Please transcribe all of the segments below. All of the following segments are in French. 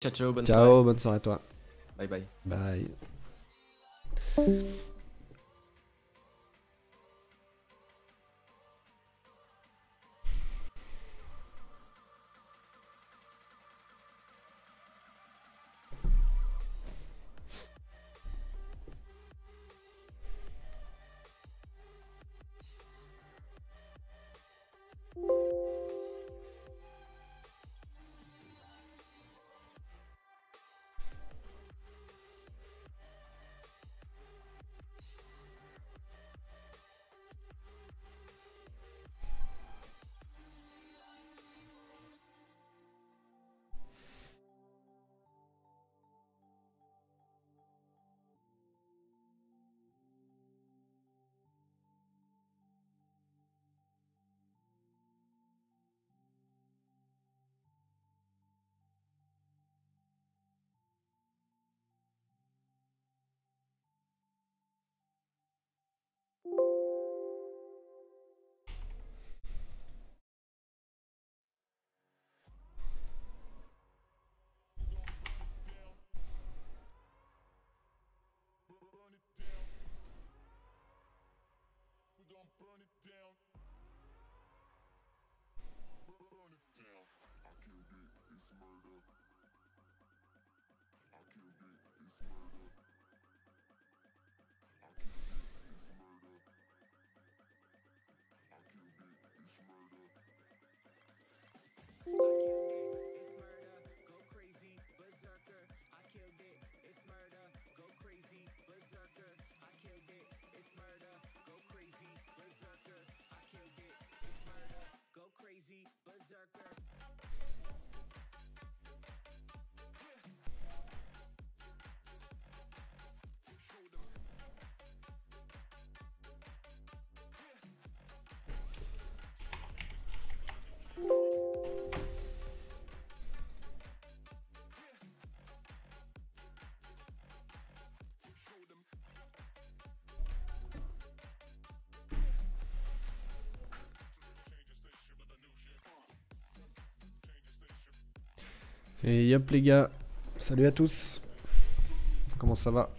Ciao, ciao, bonne Ciao, soirée. bonne soirée à toi. Bye bye. Bye. murder. I killed it, it's murder. Et hop les gars, salut à tous. Comment ça va?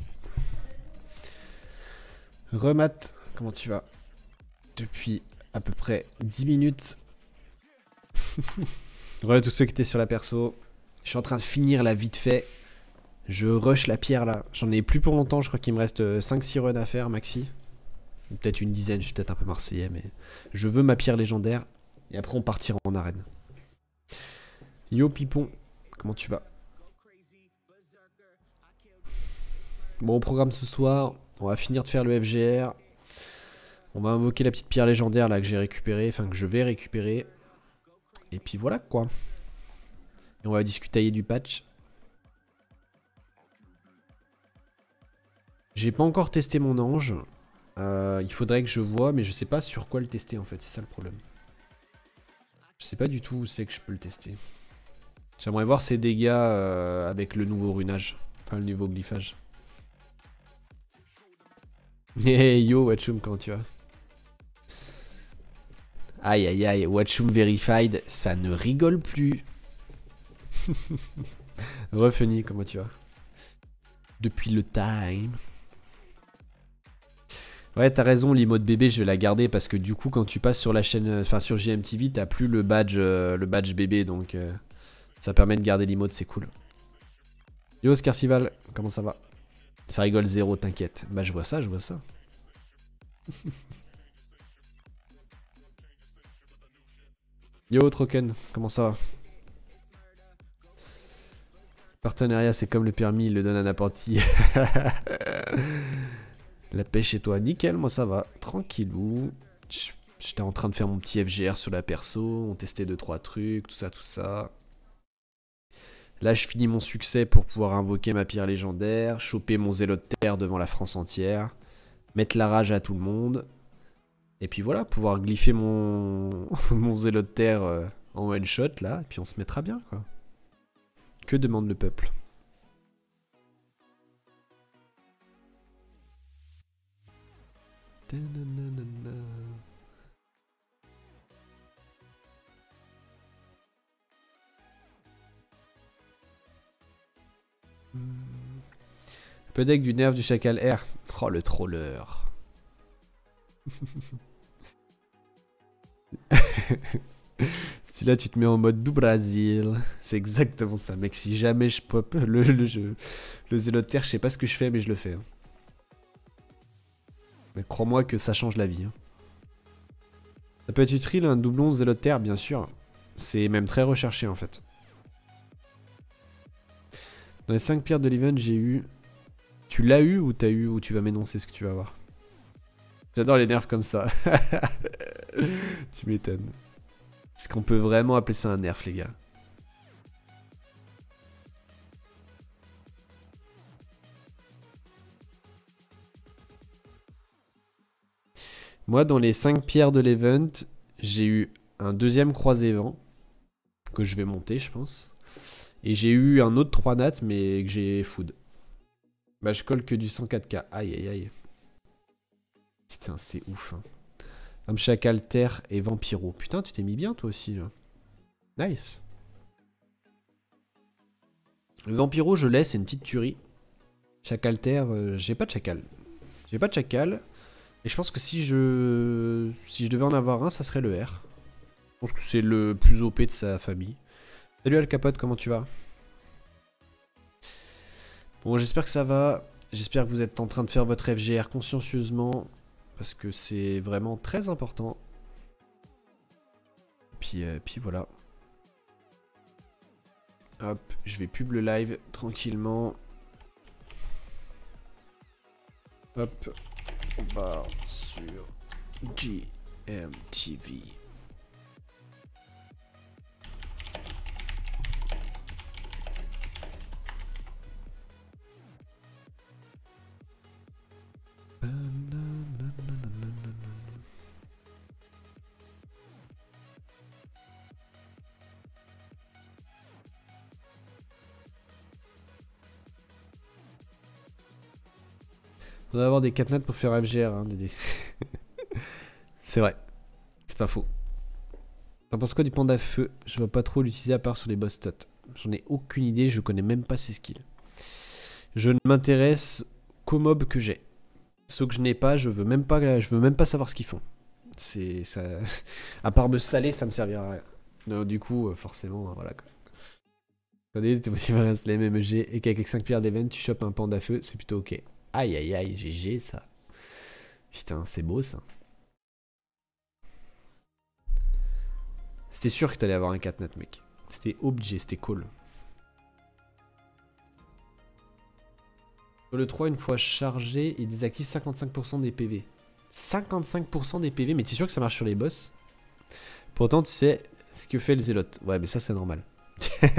Remat, comment tu vas? Depuis à peu près 10 minutes. Re tous ceux qui étaient sur la perso. Je suis en train de finir la vite fait. Je rush la pierre là. J'en ai plus pour longtemps, je crois qu'il me reste 5-6 runs à faire maxi. Peut-être une dizaine, je suis peut-être un peu marseillais, mais je veux ma pierre légendaire. Et après on partira en arène. Yo Pipon, comment tu vas? Bon, programme ce soir, on va finir de faire le FGR. On va invoquer la petite pierre légendaire là que j'ai récupérée, enfin que je vais récupérer. Et puis voilà quoi. Et on va discuter du patch. J'ai pas encore testé mon ange. Euh, il faudrait que je vois, mais je sais pas sur quoi le tester en fait, c'est ça le problème. Je sais pas du tout où c'est que je peux le tester. J'aimerais voir ses dégâts euh, avec le nouveau runage. Enfin, le nouveau glyphage. Hey yo, Watchum, comment tu vas? Aïe aïe aïe, Watchum Verified, ça ne rigole plus. Refeni, comment tu vas? Depuis le time. Ouais, t'as raison, l'emote bébé, je vais la garder parce que du coup, quand tu passes sur la chaîne, enfin sur GMTV, t'as plus le badge, euh, le badge bébé, donc euh, ça permet de garder l'emote, c'est cool. Yo, Scarcival, comment ça va? Ça rigole zéro, t'inquiète. Bah, je vois ça, je vois ça. Yo, Troken, comment ça va? Partenariat, c'est comme le permis, il le donne à n'importe qui. La pêche chez toi, nickel, moi ça va. Tranquillou. J'étais en train de faire mon petit FGR sur la perso, on testait 2-3 trucs, tout ça, tout ça. Là, je finis mon succès pour pouvoir invoquer ma pierre légendaire, choper mon zélo de terre devant la France entière, mettre la rage à tout le monde. Et puis voilà, pouvoir glypher mon, mon de terre euh, en one shot là, et puis on se mettra bien quoi. Que demande le peuple? Deck du nerf du chacal R. Oh le troller. Celui-là, tu te mets en mode du Brésil. C'est exactement ça, mec. Si jamais je pop le, le jeu, le zélotaire, je sais pas ce que je fais, mais je le fais. hein. Mais crois-moi que ça change la vie. hein. Ça peut être utile, un doublon zélotaire, bien sûr. C'est même très recherché, en fait. Dans les 5 pierres de l'event, j'ai eu... Tu l'as eu ou t'as eu ou tu vas m'énoncer ce que tu vas voir? J'adore les nerfs comme ça. tu m'étonnes. Est-ce qu'on peut vraiment appeler ça un nerf, les gars? Moi, dans les 5 pierres de l'event, j'ai eu un deuxième croisé vent que je vais monter, je pense. Et j'ai eu un autre 3 nat, mais que j'ai food. Bah, je colle que du 104k. Aïe, aïe, aïe. Putain, c'est ouf. Hein. Homme et Vampiro. Putain, tu t'es mis bien toi aussi. Nice. Le Vampiro, je laisse, c'est une petite tuerie. Chacalter, euh, j'ai pas de chacal. J'ai pas de chacal. Et je pense que si je si je devais en avoir un, ça serait le R. Je pense que c'est le plus OP de sa famille. Salut Al Capote, comment tu vas? Bon, j'espère que ça va. J'espère que vous êtes en train de faire votre FGR consciencieusement. Parce que c'est vraiment très important. Puis, euh, puis voilà. Hop, je vais pub le live tranquillement. Hop, on part sur GMTV. Faudrait avoir des catnats pour faire FGR, hein, Dédé. C'est vrai. C'est pas faux. T'en penses quoi du panda feu? Je vois pas trop l'utiliser à part sur les boss stats. J'en ai aucune idée, je connais même pas ses skills. Je ne m'intéresse qu'aux mobs que j'ai. Ceux que je n'ai pas, je veux même pas, je veux même pas savoir ce qu'ils font. C'est ça. À part me saler, ça ne servira à rien. Du coup, euh, forcément, euh, voilà quoi. Attendez, tu motives un slam MG et qu'avec 5 pierres d'event, tu chopes un panda feu, c'est plutôt ok. Aïe aïe aïe, GG ça. Putain, c'est beau ça. C'était sûr que t'allais avoir un 4 net, mec. C'était obligé, c'était cool. Le 3, une fois chargé, il désactive 55% des PV. 55% des PV, mais t'es sûr que ça marche sur les boss? Pourtant, tu sais ce que fait le zélote. Ouais, mais ça, c'est normal.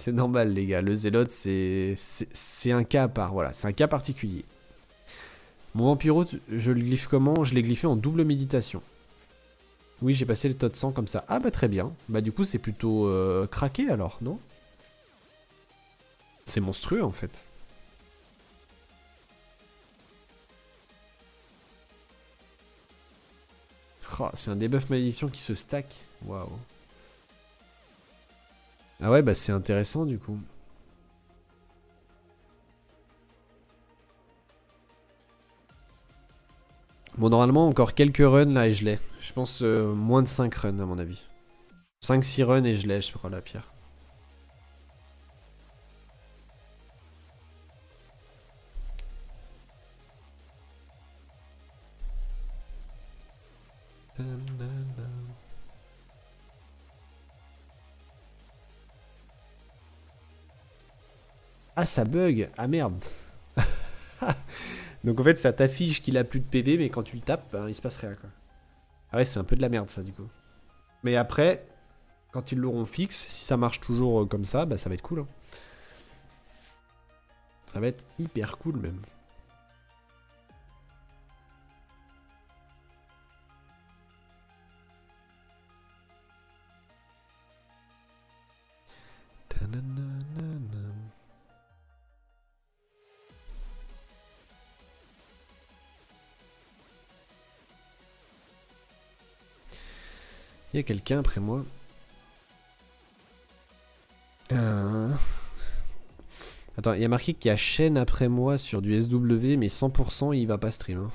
C'est normal, les gars. Le zélote, c'est c'est un cas à part. Voilà, c'est un cas particulier. Mon vampiro, je le glyphe comment? Je l'ai glyphé en double méditation. Oui, j'ai passé le taux de sang comme ça. Ah bah très bien. Bah du coup, c'est plutôt euh, craqué alors, non? C'est monstrueux en fait. Oh, c'est un debuff malédiction qui se stack. Waouh. Ah ouais, bah c'est intéressant du coup. Bon, normalement, encore quelques runs là et je l'ai. Je pense euh, moins de 5 runs à mon avis. 5-6 runs et je l'ai, je prends la pierre. Ah, ça bug Ah merde Donc en fait, ça t'affiche qu'il a plus de PV, mais quand tu le tapes, ben, il se passe rien quoi. Ah ouais, c'est un peu de la merde ça du coup. Mais après, quand ils l'auront fixe, si ça marche toujours euh, comme ça, bah ça va être cool. hein. Ça va être hyper cool même. Il y a quelqu'un après moi. Euh, Attends, il y a marqué qu'il y a chaîne après moi sur du SW, mais 100% il va pas stream. Hein.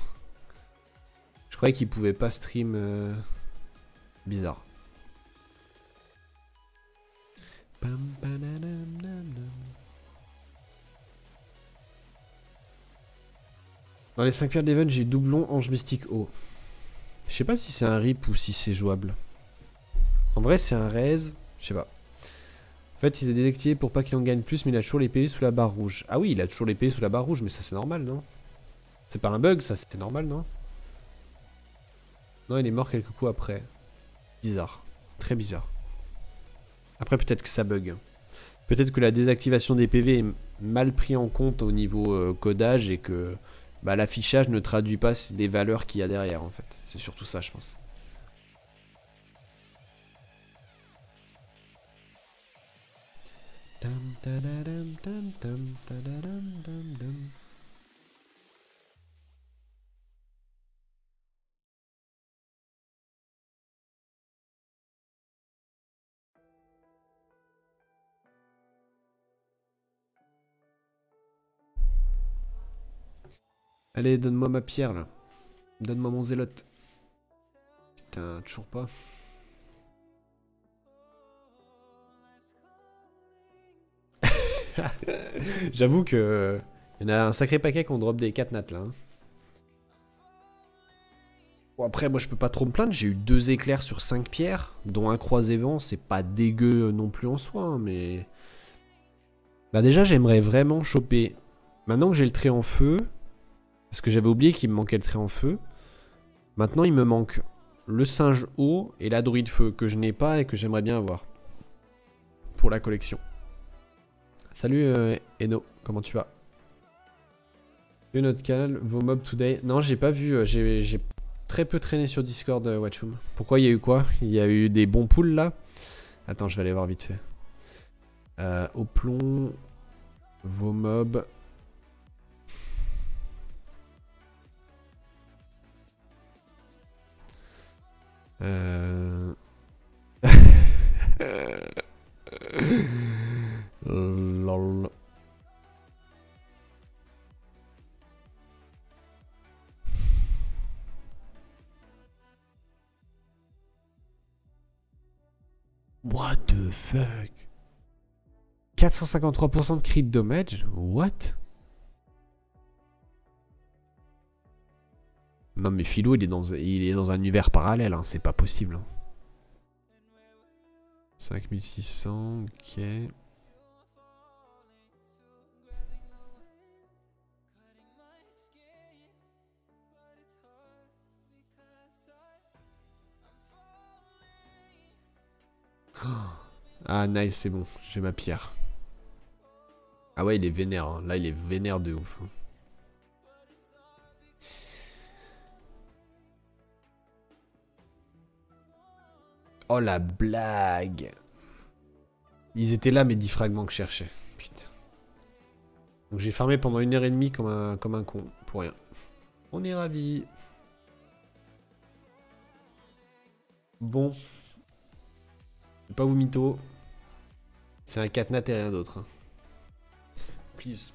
Je croyais qu'il pouvait pas stream. Euh, bizarre. Dans les 5 pierres d'Even, j'ai doublon Ange Mystique haut. Je sais pas si c'est un rip ou si c'est jouable. En vrai, c'est un raise. Je sais pas. En fait, il s'est désactivé pour pas qu'il en gagne plus, mais il a toujours les PV sous la barre rouge. Ah oui, il a toujours les PV sous la barre rouge, mais ça c'est normal, non? C'est pas un bug, ça c'est normal, non? Non, il est mort quelques coups après. Bizarre. Très bizarre. Après, peut-être que ça bug. Peut-être que la désactivation des PV est mal pris en compte au niveau euh, codage et que bah, l'affichage ne traduit pas les valeurs qu'il y a derrière, en fait. C'est surtout ça, je pense. Allez, donne-moi ma pierre là. Donne-moi mon zélote. Putain, toujours pas. J'avoue que il y en a un sacré paquet qu'on drop des 4 nats là. Hein. Bon après moi je peux pas trop me plaindre, j'ai eu deux éclairs sur 5 pierres, dont un croisé vent, c'est pas dégueu non plus en soi, hein, mais... Bah déjà j'aimerais vraiment choper, maintenant que j'ai le trait en feu, parce que j'avais oublié qu'il me manquait le trait en feu, maintenant il me manque le singe haut et la druide feu, que je n'ai pas et que j'aimerais bien avoir. Pour la collection. Salut euh, Eno, comment tu vas? Vu notre canal, vos mobs today. Non, j'ai pas vu, euh, j'ai très peu traîné sur Discord, euh, Watchum. Pourquoi il y a eu quoi? Il y a eu des bons poules là? Attends, je vais aller voir vite fait. Euh, au plomb, vos mobs. Lol. What the fuck? 453% de crit damage What? Non mais Philo il est dans, il est dans un univers parallèle, hein, c'est pas possible. 5600, hein. ok. Ah nice, c'est bon, j'ai ma pierre. Ah ouais, il est vénère, hein. là il est vénère de ouf. Hein. Oh la blague Ils étaient là mes 10 fragments que je cherchais. Putain. Donc j'ai farmé pendant une heure et demie comme un, comme un con, pour rien. On est ravis. Bon. Pas vous mytho. C'est un catnat et rien d'autre. Hein. Please.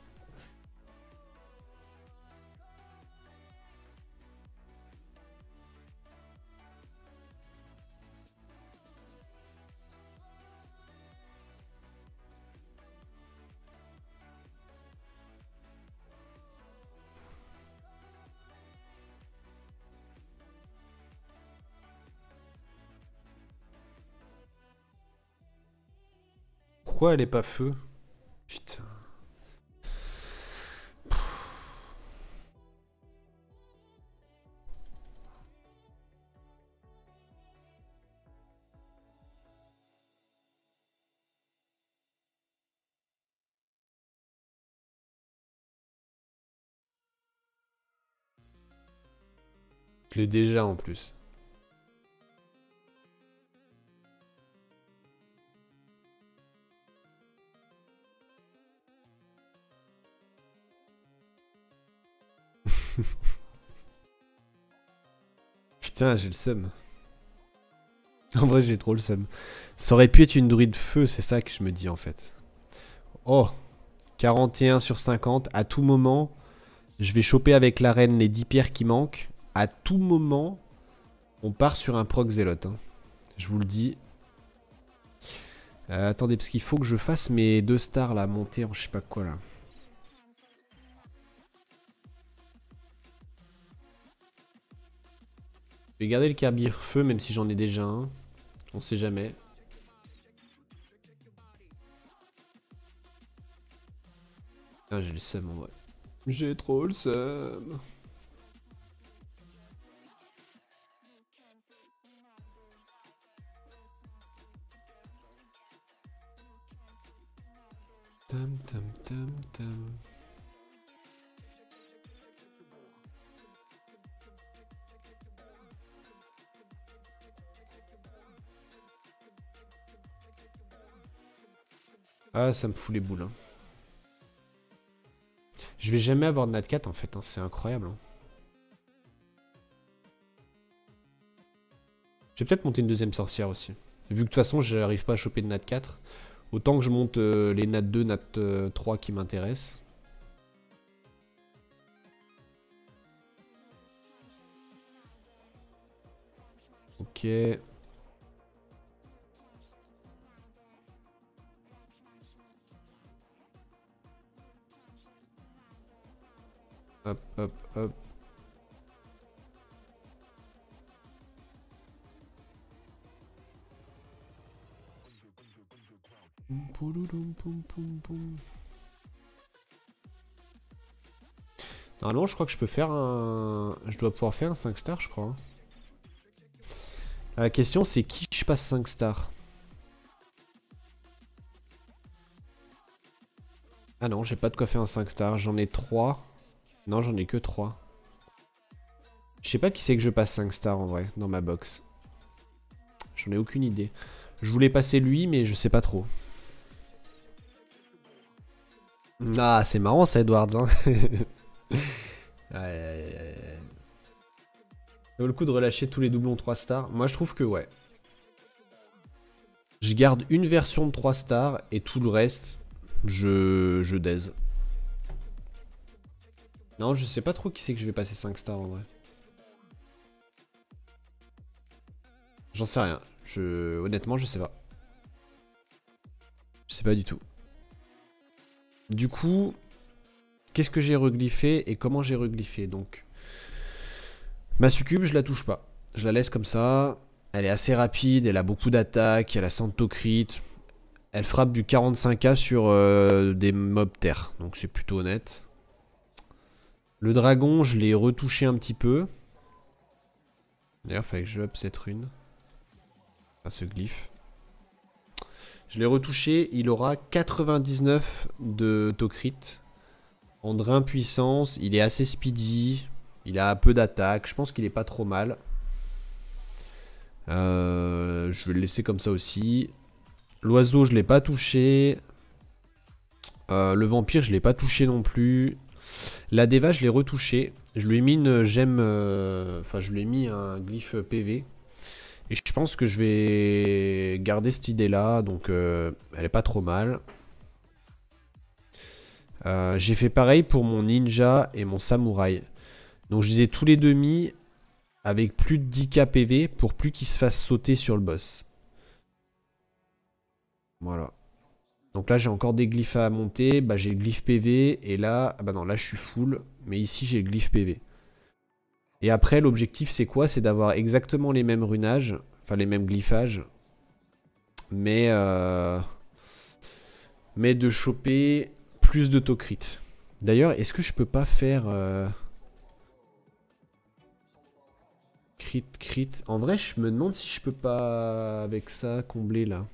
Elle est pas feu? Putain. Je l'ai déjà en plus. Putain, j'ai le seum. En vrai, j'ai trop le seum. Ça aurait pu être une druide feu, c'est ça que je me dis en fait. Oh 41 sur 50. À tout moment, je vais choper avec l'arène les 10 pierres qui manquent. À tout moment, on part sur un proc zélote. Hein. Je vous le dis. Euh, attendez, parce qu'il faut que je fasse mes deux stars là, monter en je sais pas quoi là. Vais garder le carbire feu même si j'en ai déjà un. On sait jamais. Ah, j'ai le seum en vrai. J'ai trop le seum. Tam tam tam tam. Ah, ça me fout les boules. Hein. Je vais jamais avoir de Nat 4 en fait, hein. c'est incroyable. Hein. Je vais peut-être monter une deuxième sorcière aussi. Vu que de toute façon, je n'arrive pas à choper de Nat 4. Autant que je monte euh, les Nat 2, Nat 3 euh, qui m'intéressent. Ok. Hop, hop, hop. Normalement, je crois que je peux faire un... Je dois pouvoir faire un 5 stars, je crois. La question, c'est qui je passe 5 stars Ah non, j'ai pas de quoi faire un 5 stars. J'en ai 3. Non, j'en ai que 3. Je sais pas qui c'est que je passe 5 stars en vrai, dans ma box. J'en ai aucune idée. Je voulais passer lui, mais je sais pas trop. Ah, c'est marrant ça, Edwards. Hein. Ça vaut le coup de relâcher tous les doublons 3 stars Moi, je trouve que ouais. Je garde une version de 3 stars et tout le reste, je, je daise. Non, je sais pas trop qui c'est que je vais passer 5 stars en vrai. J'en sais rien. Je... Honnêtement, je sais pas. Je sais pas du tout. Du coup, qu'est-ce que j'ai reglyphé et comment j'ai reglyphé Donc, ma succube, je la touche pas. Je la laisse comme ça. Elle est assez rapide, elle a beaucoup d'attaques, elle a 100 crit. Elle frappe du 45k sur euh, des mobs terre, donc c'est plutôt honnête. Le dragon, je l'ai retouché un petit peu. D'ailleurs, il fallait que je up cette rune. Enfin, ce glyphe. Je l'ai retouché, il aura 99 de Tokrit. En drain puissance, il est assez speedy. Il a peu d'attaque, je pense qu'il est pas trop mal. Euh, je vais le laisser comme ça aussi. L'oiseau, je l'ai pas touché. Euh, le vampire, je l'ai pas touché non plus. La Deva, je l'ai retouché. Je lui ai mis une gemme... Euh, enfin, je lui ai mis un glyphe PV. Et je pense que je vais garder cette idée-là. Donc, euh, elle est pas trop mal. Euh, j'ai fait pareil pour mon ninja et mon samouraï. Donc, je les ai tous les deux mis avec plus de 10k PV pour plus qu'ils se fassent sauter sur le boss. Voilà. Donc là, j'ai encore des glyphes à monter. Bah, j'ai glyphe PV. Et là, ah bah non, là, je suis full. Mais ici, j'ai glyphe PV. Et après, l'objectif, c'est quoi? C'est d'avoir exactement les mêmes runages, enfin les mêmes glyphages, mais, euh, mais de choper plus de. D'ailleurs, est-ce que je peux pas faire... Euh, crit, crit. En vrai, je me demande si je peux pas, avec ça, combler là.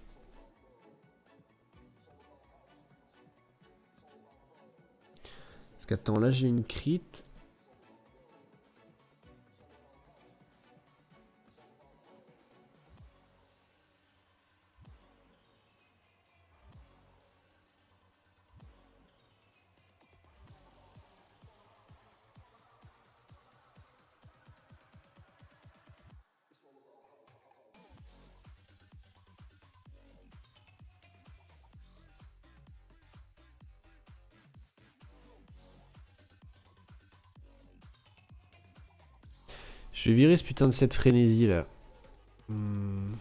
Parce qu'attends, là j'ai une crit. Je vais virer ce putain de cette frénésie là. Hmm.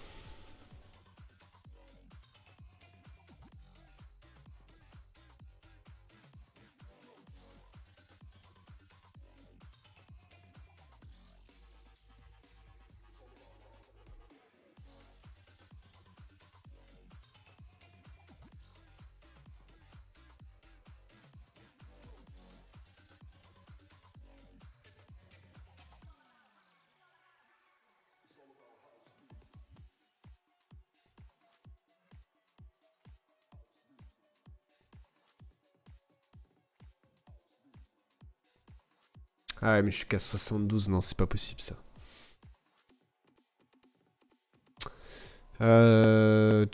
Ah mais je suis qu'à 72, non, c'est pas possible ça. Euh...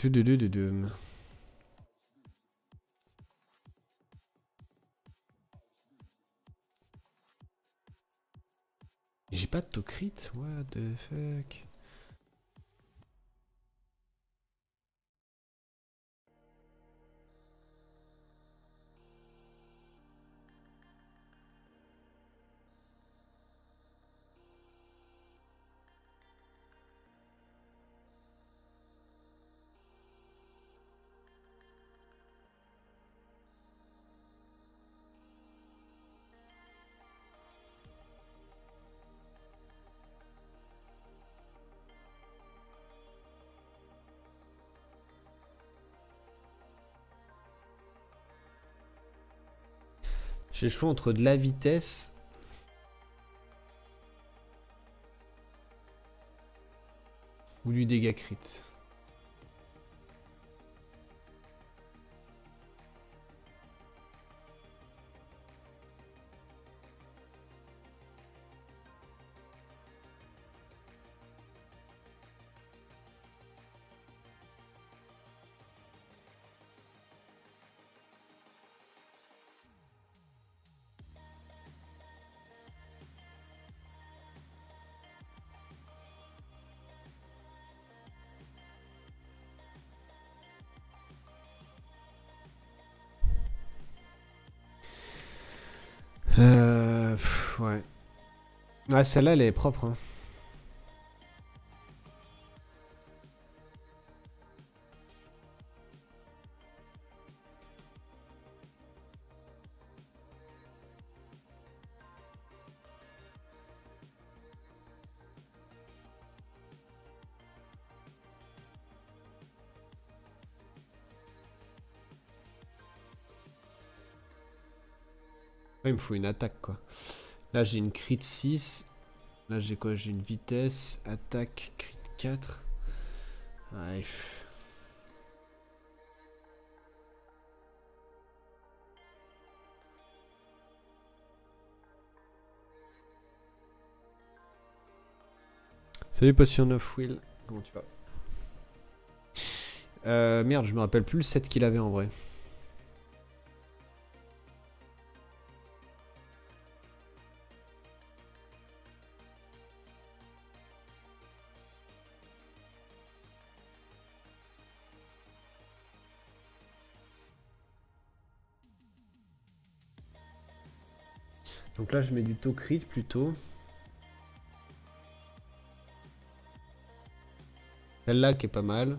J'ai pas de tocrit, what the fuck J'ai le choix entre de la vitesse. Ou du dégât crit. Ouais, celle-là, elle est propre. Hein. il me faut une attaque quoi. Là j'ai une crit 6. Là j'ai quoi? J'ai une vitesse, attaque, crit 4. Ouais. Salut Potion of Will, comment tu vas? Euh, Merde, je me rappelle plus le set qu'il avait en vrai. Là, je mets du crit plutôt. Celle-là qui est pas mal.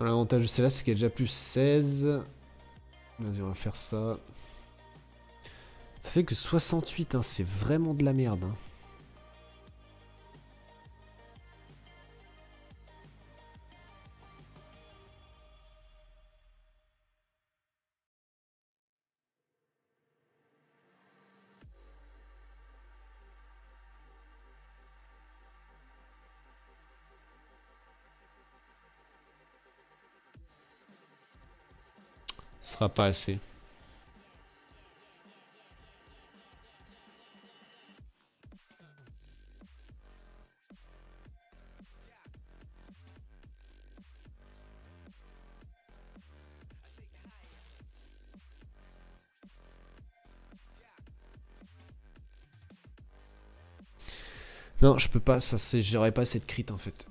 L'avantage de celle-là, c'est qu'elle est déjà plus 16. Vas-y, on va faire ça. Ça fait que 68, hein, c'est vraiment de la merde. Hein. Ce sera pas assez. Non, je peux pas, ça c'est, j'aurais pas cette crit en fait.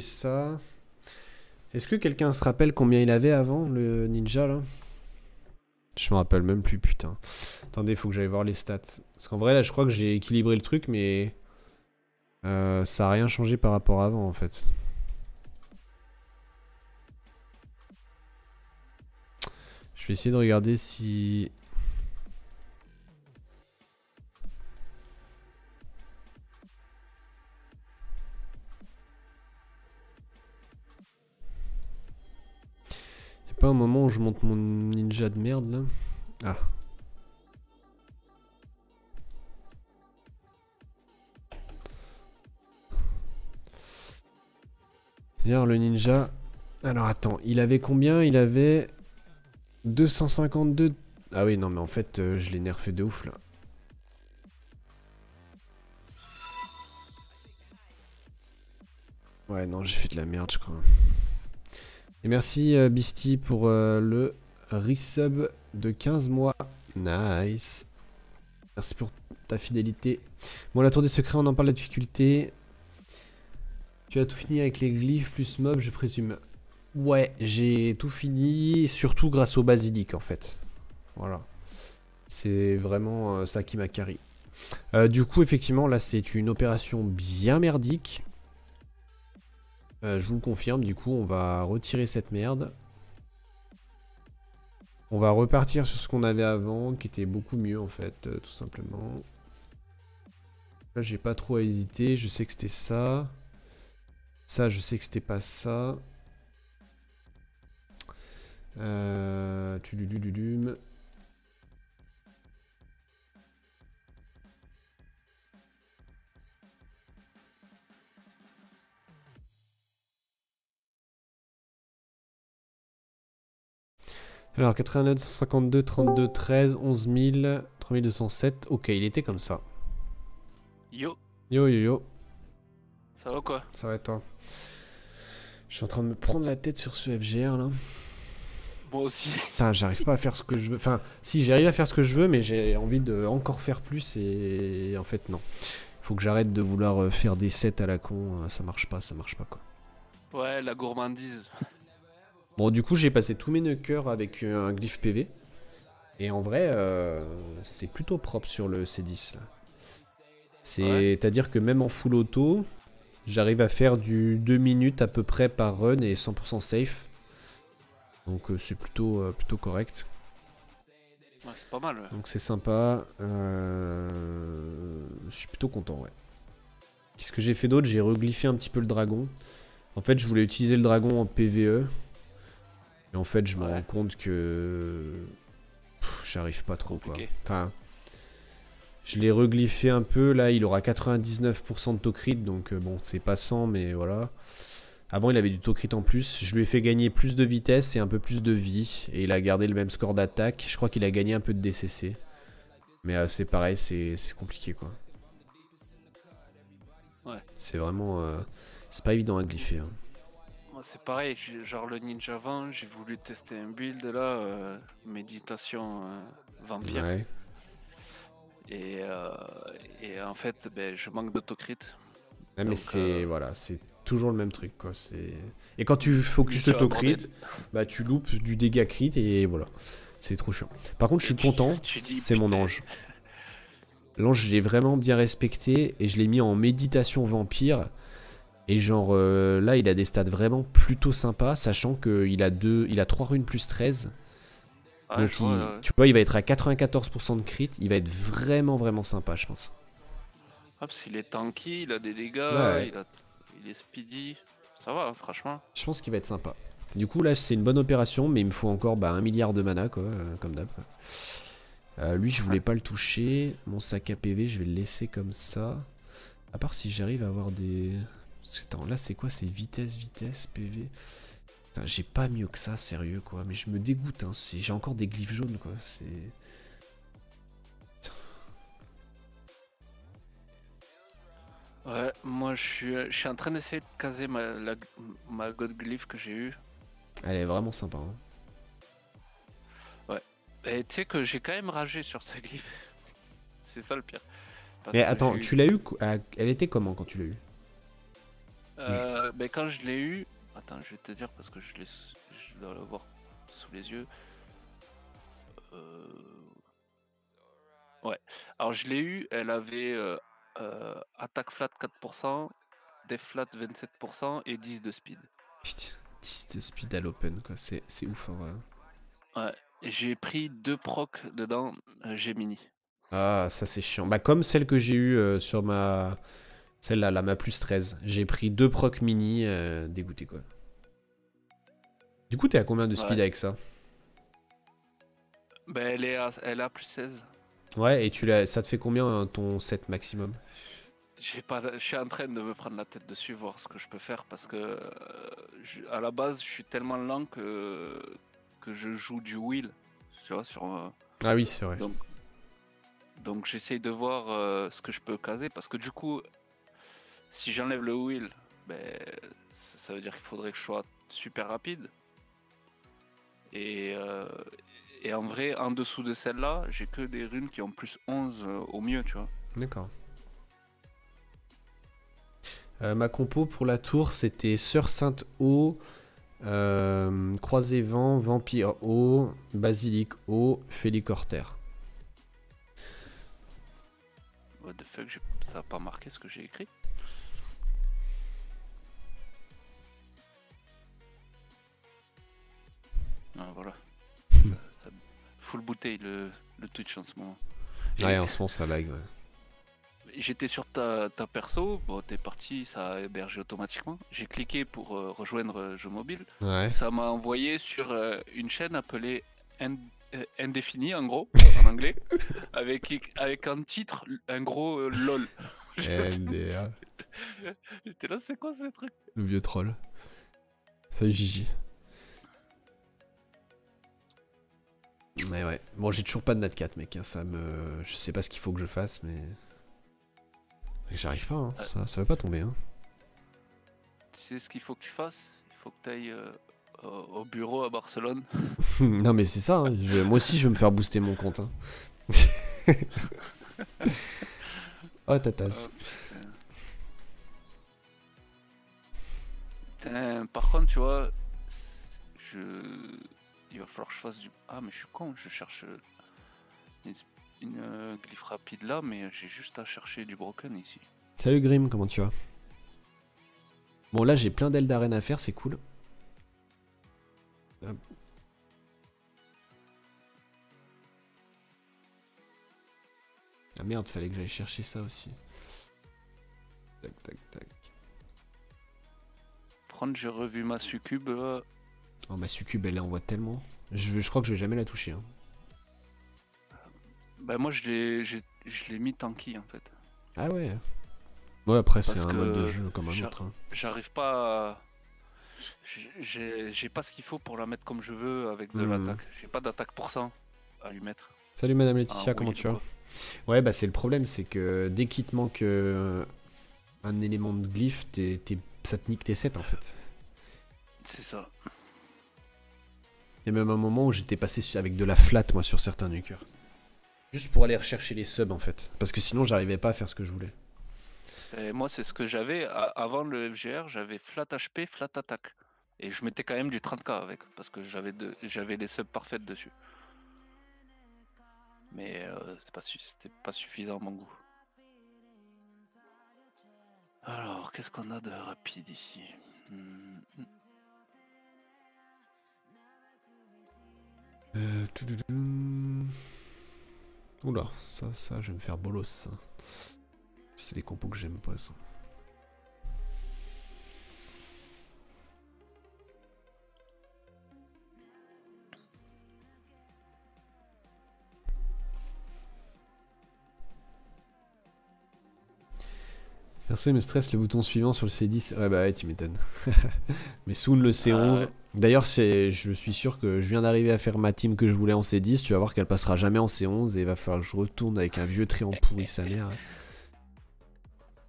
Ça... Est-ce que quelqu'un se rappelle combien il avait avant, le ninja, là? Je me rappelle même plus, putain. Attendez, faut que j'aille voir les stats. Parce qu'en vrai, là, je crois que j'ai équilibré le truc, mais... Euh, ça a rien changé par rapport à avant, en fait. Je vais essayer de regarder si... pas un moment où je monte mon ninja de merde là Ah. D'ailleurs le ninja... Alors attends, il avait combien? Il avait 252... Ah oui non mais en fait euh, je l'ai nerfé de ouf là. Ouais non j'ai fait de la merde je crois. Et merci euh, Beastie pour euh, le resub de 15 mois. Nice. Merci pour ta fidélité. Bon, la tour des secrets, on en parle de la difficulté. Tu as tout fini avec les glyphes plus mob, je présume. Ouais, j'ai tout fini, surtout grâce au basilic en fait. Voilà. C'est vraiment euh, ça qui m'a carry. du coup, effectivement, là, c'est une opération bien merdique. Euh, je vous le confirme, du coup, on va retirer cette merde. On va repartir sur ce qu'on avait avant, qui était beaucoup mieux en fait, euh, tout simplement. Là, j'ai pas trop à hésiter, je sais que c'était ça. Ça, je sais que c'était pas ça. Euh... Tululululum. Alors 89, 152, 32, 13, 11 000, 3207. Ok, il était comme ça. Yo. Yo yo yo. Ça va quoi? Ça va et toi? Je suis en train de me prendre la tête sur ce FGR là. Moi aussi. Putain, j'arrive pas à faire ce que je veux. Enfin, si j'arrive à faire ce que je veux, mais j'ai envie de encore faire plus et en fait non. Faut que j'arrête de vouloir euh, faire des sets à la con. Ça marche pas, ça marche pas quoi. Ouais, la gourmandise. Bon, du coup, j'ai passé tous mes nuckers avec euh, un glyphe PV. Et en vrai, euh, c'est plutôt propre sur le C10. C'est-à-dire que même en full auto, j'arrive à faire du 2 minutes à peu près par run et 100% safe. Donc euh, c'est plutôt, plutôt correct. Ouais, c'est pas mal. Donc c'est sympa. Je suis plutôt content, ouais. Qu'est-ce que j'ai fait d'autre? J'ai reglyphé un petit peu le dragon. En fait, je voulais utiliser le dragon en PVE. Et en fait, je me rends compte que j'arrive pas trop quoi. Enfin, je l'ai reglyphé un peu. Là, il aura 99% de tocrit, donc euh, bon, c'est pas 100, mais voilà. Avant, il avait du tocrit en plus. Je lui ai fait gagner plus de vitesse et un peu plus de vie. Et il a gardé le même score d'attaque. Je crois qu'il a gagné un peu de DCC. Mais euh, c'est pareil, c'est compliqué quoi. Ouais. C'est vraiment... Euh, c'est pas évident à glypher. Hein c'est pareil, genre le Ninja 20, j'ai voulu tester un build là, euh, méditation euh, vampire. Et, euh, et, en fait, ben, je manque d'autocrit. mais c'est voilà, c'est toujours le même truc quoi. et quand tu focus l'autocrit, bah tu loupes du dégât crit et voilà, c'est trop chiant. Par contre, je suis content, c'est mon ange. L'ange, je l'ai vraiment bien respecté et je l'ai mis en méditation vampire. Et genre euh, là, il a des stats vraiment plutôt sympas, sachant qu'il a deux, il a 3 runes plus 13. Donc tu vois, il va être à 94% de crit. Il va être vraiment, vraiment sympa, je pense. Ah, parce qu'il est tanky, il a des dégâts, il, est speedy. Ça va, franchement. Je pense qu'il va être sympa. Du coup, là, c'est une bonne opération, mais il me faut encore bah, un milliard de mana, quoi, euh, comme d'hab. Euh, lui, je voulais pas le toucher. Mon sac à PV, je vais le laisser comme ça. À part si j'arrive à avoir des... Attends, là, c'est quoi C'est vitesse, vitesse, PV J'ai pas mieux que ça, sérieux, quoi. Mais je me dégoûte, hein. J'ai encore des glyphes jaunes, quoi. C'est... Ouais, moi je suis, je suis en train d'essayer de caser ma, ma god glyph que j'ai eu. Elle est vraiment sympa. Hein. Ouais. Et tu sais que j'ai quand même ragé sur ta glyph. C'est ça le pire. Mais attends, tu l'as eu Elle était comment quand tu l'as eu? Euh, ben quand je l'ai eu. Attends, je vais te dire parce que je, je dois l'avoir sous les yeux. Euh... Ouais. Alors je l'ai eu, elle avait euh, euh, attaque flat 4%, def flat 27% et 10 de speed. Putain, 10 de speed à l'open, quoi. C'est, ouf en vrai. Ouais, j'ai pris deux procs dedans Gemini. Ah, ça c'est chiant. Bah, comme celle que j'ai eue euh, sur ma. Celle-là, la ma plus 13. J'ai pris deux procs mini, dégoûté quoi. Du coup, t'es à combien de speed avec ça? Bah, elle est à, elle a plus 16. Ouais, et tu l'as, ça te fait combien hein, ton set maximum? J'ai pas, je suis en train de me prendre la tête dessus, voir ce que je peux faire parce que euh, à la base, je suis tellement lent que que je joue du wheel, tu vois, sur. Euh, ah oui, c'est vrai. Donc, donc j'essaye de voir euh, ce que je peux caser parce que du coup, si j'enlève le wheel, ben, ça veut dire qu'il faudrait que je sois super rapide. Et, et en vrai, en dessous de celle-là, j'ai que des runes qui ont plus 11 euh, au mieux, tu vois. D'accord. Euh, ma compo pour la tour, c'était Sœur Sainte Eau, euh, Croisé Vent, Vampire Eau, Basilic Eau, Félicorter. What the fuck, ça a pas marqué ce que j'ai écrit Ah voilà full bouteille le, le Twitch en ce moment. Ouais, en ce moment ça lag. J'étais sur ta, ta perso, bon, t'es parti, ça a hébergé automatiquement. J'ai cliqué pour euh, rejoindre euh, Jeu Mobile. Ça m'a envoyé sur euh, une chaîne appelée Indéfini, en gros, en anglais, avec, avec un titre, un gros LOL. NDA. J'étais là, c'est quoi ce truc? Le vieux troll. Salut Gigi. Mais ouais. Bon, j'ai toujours pas de Nat 4, mec. Hein. Ça me... Je sais pas ce qu'il faut que je fasse, mais. J'arrive pas, hein. ça, ça va pas tomber. Hein. Tu sais ce qu'il faut que tu fasses? Il faut que tu ailles euh, au bureau à Barcelone. non, mais c'est ça. Hein. Moi aussi, je veux me faire booster mon compte. Hein. oh, ta tasse. par contre, tu vois, je il va falloir que je fasse du. Ah, mais je suis con, je cherche une, euh, glyphe rapide là, mais j'ai juste à chercher du broken ici. Salut Grim, comment tu vas? Bon, là j'ai plein d'ailes d'arène à faire, c'est cool. Ah merde, fallait que j'aille chercher ça aussi. Tac, tac, tac. Prendre, j'ai revu ma succube là. Oh, ma succube, elle envoie tellement. Je, je crois que je vais jamais la toucher. Hein. Bah, moi, je l'ai mis tanky en fait. Ah ouais Ouais, après, c'est un mode de jeu comme un autre. Hein. J'arrive pas à. J'ai pas ce qu'il faut pour la mettre comme je veux avec de hmm. l'attaque. J'ai pas d'attaque pour ça à lui mettre. Salut Madame Laetitia, comment tu vas Ouais, bah c'est le problème, c'est que dès qu'il te manque euh, un élément de glyphe, ça te nique tes sets en fait. C'est ça. Il y a même un moment où j'étais passé avec de la flat, moi, sur certains nukers. Juste pour aller rechercher les subs, en fait. Parce que sinon, j'arrivais pas à faire ce que je voulais. Moi, c'est ce que j'avais. Avant le FGR, j'avais flat HP, flat attaque. Et je mettais quand même du 30k avec. Parce que j'avais les subs parfaites dessus. Mais euh, c'était pas, suffisant à mon goût. Alors, qu'est-ce qu'on a de rapide ici? Hmm, Euh, Oula, ça, ça, je vais me faire bolos. C'est les compos que j'aime pas, ça. Perso, il me stresse le bouton suivant sur le C10. Ouais, bah ouais, tu m'étonnes. mais soon le C11. D'ailleurs, je suis sûr que je viens d'arriver à faire ma team que je voulais en C10. Tu vas voir qu'elle passera jamais en C11 et il va falloir que je retourne avec un vieux triangle pourri sa mère.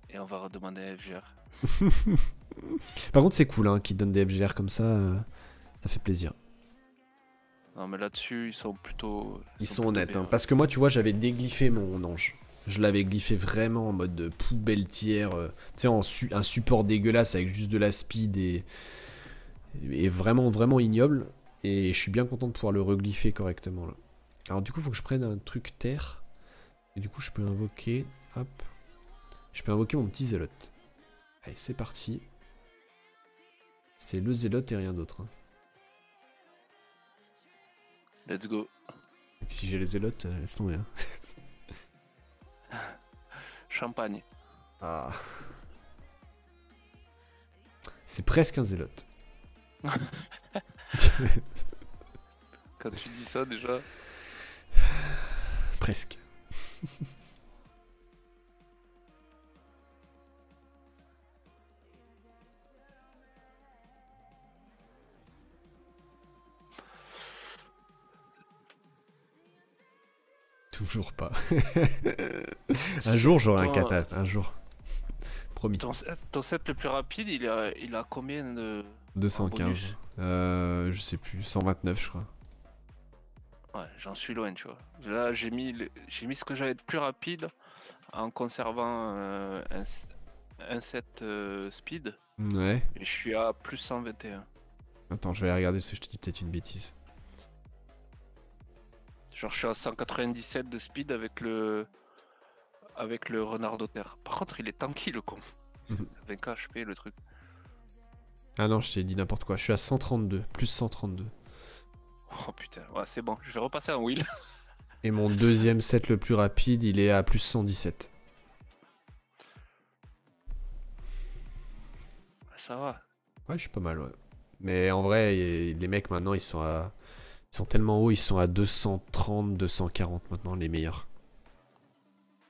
Et on va redemander FGR. Par contre, c'est cool hein, qu'ils donnent des FGR comme ça. Euh, ça fait plaisir. Non, mais là-dessus, ils sont plutôt. Ils, sont, honnêtes. Hein. parce que moi, tu vois, j'avais déglyphé mon ange. Je l'avais glyphé vraiment en mode poubelle tiers. Euh, tu sais, un support dégueulasse avec juste de la speed et. Et vraiment, vraiment ignoble. Et je suis bien content de pouvoir le reglypher correctement là. Alors, du coup, il faut que je prenne un truc terre. Et du coup, je peux invoquer. Hop. Je peux invoquer mon petit zélote. Allez, c'est parti. C'est le zélote et rien d'autre. Hein. Let's go. Si j'ai les zélotes, euh, laisse tomber. Hein. Champagne. Ah. C'est presque un zélote. Quand tu dis ça déjà. Presque. Toujours pas. un jour j'aurai un katat, un jour. Promis. Ton, set le plus rapide, il a, il a combien de. 215. Euh, je sais plus, 129 je crois. Ouais, j'en suis loin, tu vois. Là, j'ai mis, j'ai mis ce que j'avais de plus rapide en conservant euh, un, set euh, speed. Ouais. Et je suis à plus 121. Attends, je vais regarder parce que je te dis peut-être une bêtise. Genre je suis à 197 de speed avec le avec le renard d'Otter. Par contre il est tanky le con. 20 HP le truc. Ah non je t'ai dit n'importe quoi. Je suis à 132, plus 132. Oh putain, ouais c'est bon, je vais repasser en wheel. Et mon deuxième set le plus rapide il est à plus 117. Ça va. Ouais je suis pas mal ouais. Mais en vrai les mecs maintenant ils sont à ils sont tellement hauts, ils sont à 230, 240 maintenant, les meilleurs.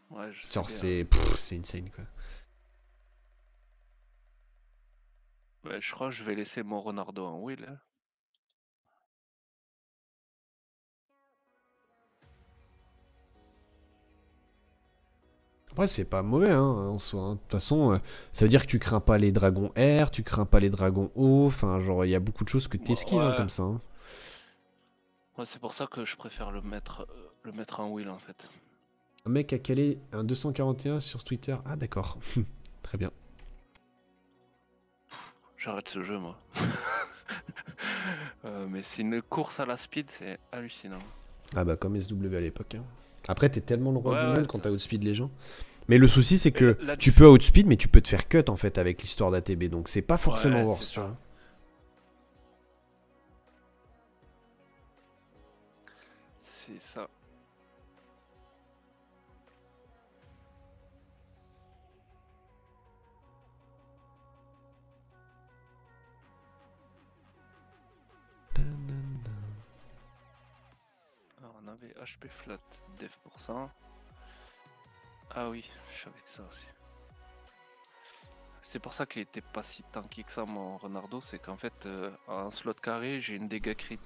Ouais, je Genre, c'est c'est insane quoi. Ouais, je crois que je vais laisser mon Ronaldo en wheel. Hein. Après, c'est pas mauvais hein, en soi. Hein. De toute façon, euh, ça veut dire que tu crains pas les dragons R, tu crains pas les dragons O. Enfin, genre, il y a beaucoup de choses que tu esquives hein, comme ça. c'est pour ça que je préfère le mettre, euh, le mettre en wheel en fait. Un mec a calé un 241 sur Twitter. Ah d'accord. Très bien. J'arrête ce jeu moi. Euh, mais c'est une course à la speed, c'est hallucinant. Ah bah comme SW à l'époque. Hein. Après t'es tellement le roi du monde quand t'as outspeed les gens. Mais le souci c'est que tu peux outspeed mais tu peux te faire cut en fait avec l'histoire d'ATB donc c'est pas forcément worse. c'est ça. Avait HP flat, def pour ça. Ah oui, je savais ça aussi. C'est pour ça qu'il était pas si tanky que ça mon Renardo, c'est qu'en fait euh, en slot carré j'ai une dégâts crit.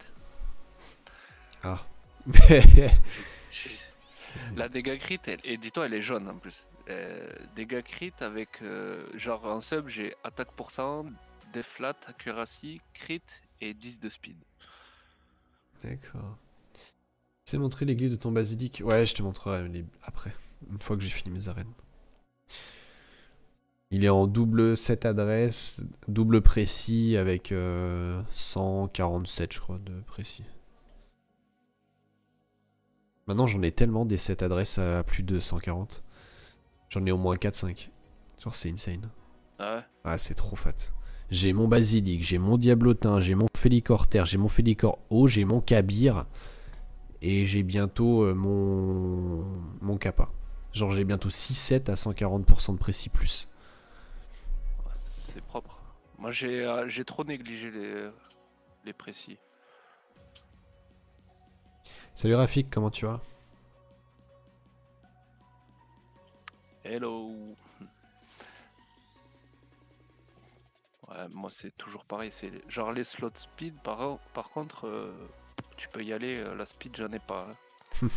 Ah. la dégâts crit, et dis-toi, elle est jaune en plus. Euh, dégâts crit avec euh, genre en sub, j'ai attaque pour cent, deflat, accuracy, crit et 10 de speed. D'accord. Tu sais montrer l'église de ton basilic? Ouais, je te montrerai après, une fois que j'ai fini mes arènes. Il est en double 7 adresses, double précis avec 147 euh, je crois de précis. Maintenant, j'en ai tellement des 7 adresses à plus de 140. J'en ai au moins 4-5. Genre, c'est insane. Ah ouais? Ah, c'est trop fat. J'ai mon basilic, j'ai mon diablotin, j'ai mon félicor terre, j'ai mon félicor eau, j'ai mon kabir. Et j'ai bientôt euh, mon, mon kappa. Genre, j'ai bientôt 6-7 à 140% de précis plus. C'est propre. Moi, j'ai euh, trop négligé les, les précis. Salut Rafik, comment tu vas? Hello. moi, c'est toujours pareil. C'est genre les slots speed. Par, par contre, euh, tu peux y aller. Euh, la speed, j'en ai pas. Hein.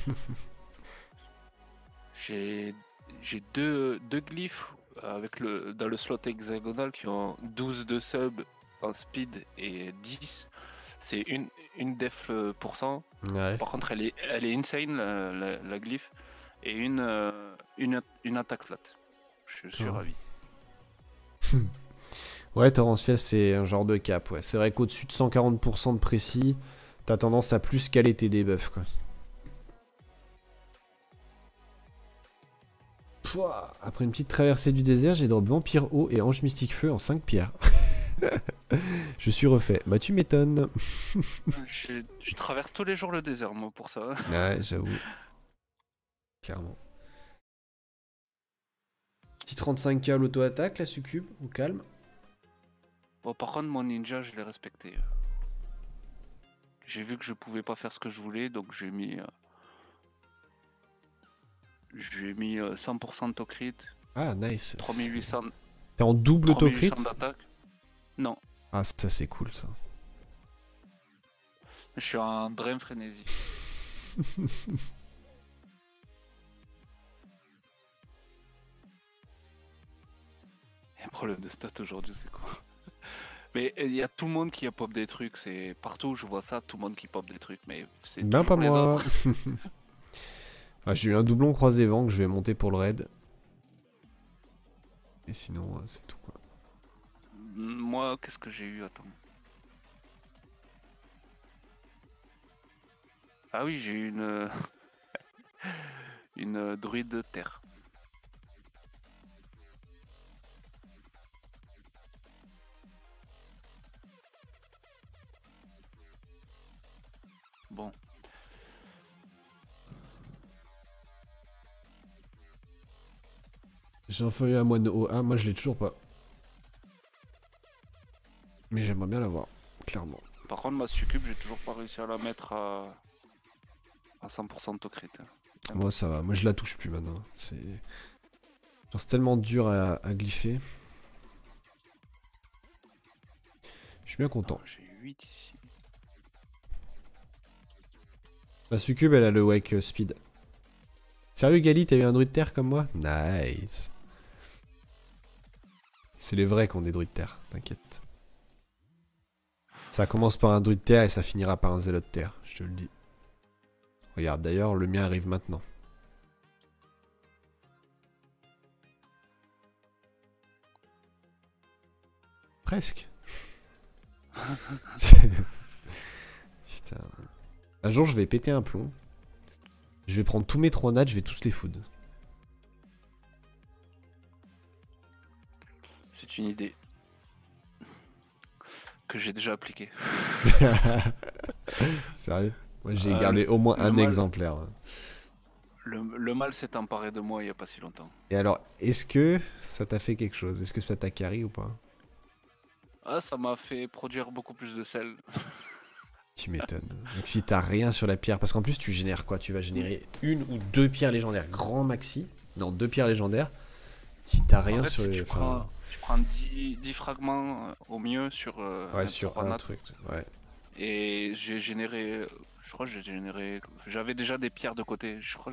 j'ai deux, deux glyphes avec le dans le slot hexagonal qui ont 12 de sub en speed et 10. C'est une, une def pour cent. Par contre, elle est, elle est insane, la, glyphe. Et une, une, une attaque flat. Je suis ravi. ouais, torrentiel, c'est un genre de cap. Ouais. C'est vrai qu'au-dessus de 140% de précis, t'as tendance à plus caler tes debuffs. Quoi. Après une petite traversée du désert, j'ai drop Vampire Eau et Ange Mystique Feu en 5 pierres. je suis refait. Bah tu m'étonnes. je, je, traverse tous les jours le désert moi pour ça. Ouais, j'avoue. Clairement. Petit 35k l'auto-attaque, la succube, au calme. Bon, par contre, mon ninja, je l'ai respecté. J'ai vu que je pouvais pas faire ce que je voulais, donc j'ai mis. Euh, j'ai mis 100% euh, d'autocrit. Ah, nice. 3800. T'es en double autocrit d'attaque Non. Ah, ça c'est cool ça. Je suis en Dream Frénésie. un problème de stats aujourd'hui, c'est quoi? Mais il y a tout le monde qui a pop des trucs, c'est partout où je vois ça, tout le monde qui pop des trucs, mais c'est ben, pas moi. ah, j'ai eu un doublon croisé vent que je vais monter pour le raid. Et sinon, euh, c'est tout quoi. Moi, qu'est-ce que j'ai eu Attends. Ah oui, j'ai eu une. une druide de terre. Bon. J'ai enfin eu un moine. Ah, moi je l'ai toujours pas. Mais j'aimerais bien l'avoir, clairement. Par contre, ma succube, j'ai toujours pas réussi à la mettre à, à 100% de crit. Moi ça va, moi je la touche plus maintenant. C'est c'est tellement dur à, glypher. Je suis bien content. Ah, j'ai 8 ici. La succube, elle a le wake speed. Sérieux, Gali, t'as eu un druide terre comme moi? Nice. C'est les vrais qui ont des druides terre, t'inquiète. Ça commence par un druide terre et ça finira par un zélote terre, je te le dis. Regarde, d'ailleurs, le mien arrive maintenant. Presque. Putain. Un jour, je vais péter un plomb. Je vais prendre tous mes trois nats, je vais tous les food. C'est une idée que j'ai déjà appliquée. Sérieux? Moi, j'ai euh, gardé au moins un exemplaire. Le, mal s'est emparé de moi il n'y a pas si longtemps. Et alors, est-ce que ça t'a fait quelque chose? Est-ce que ça t'a carry ou pas? Ah, ça m'a fait produire beaucoup plus de sel. Tu m'étonnes. Donc si t'as rien sur la pierre, parce qu'en plus tu génères quoi? Tu vas générer une ou deux pierres légendaires, grand maxi. Non, deux pierres légendaires. Si t'as rien sur les. Tu prends, tu prends 10, fragments euh, au mieux sur. Euh, ouais, sur un truc. Ouais. Et j'ai généré. Je crois que j'ai généré. J'avais déjà des pierres de côté. Je crois.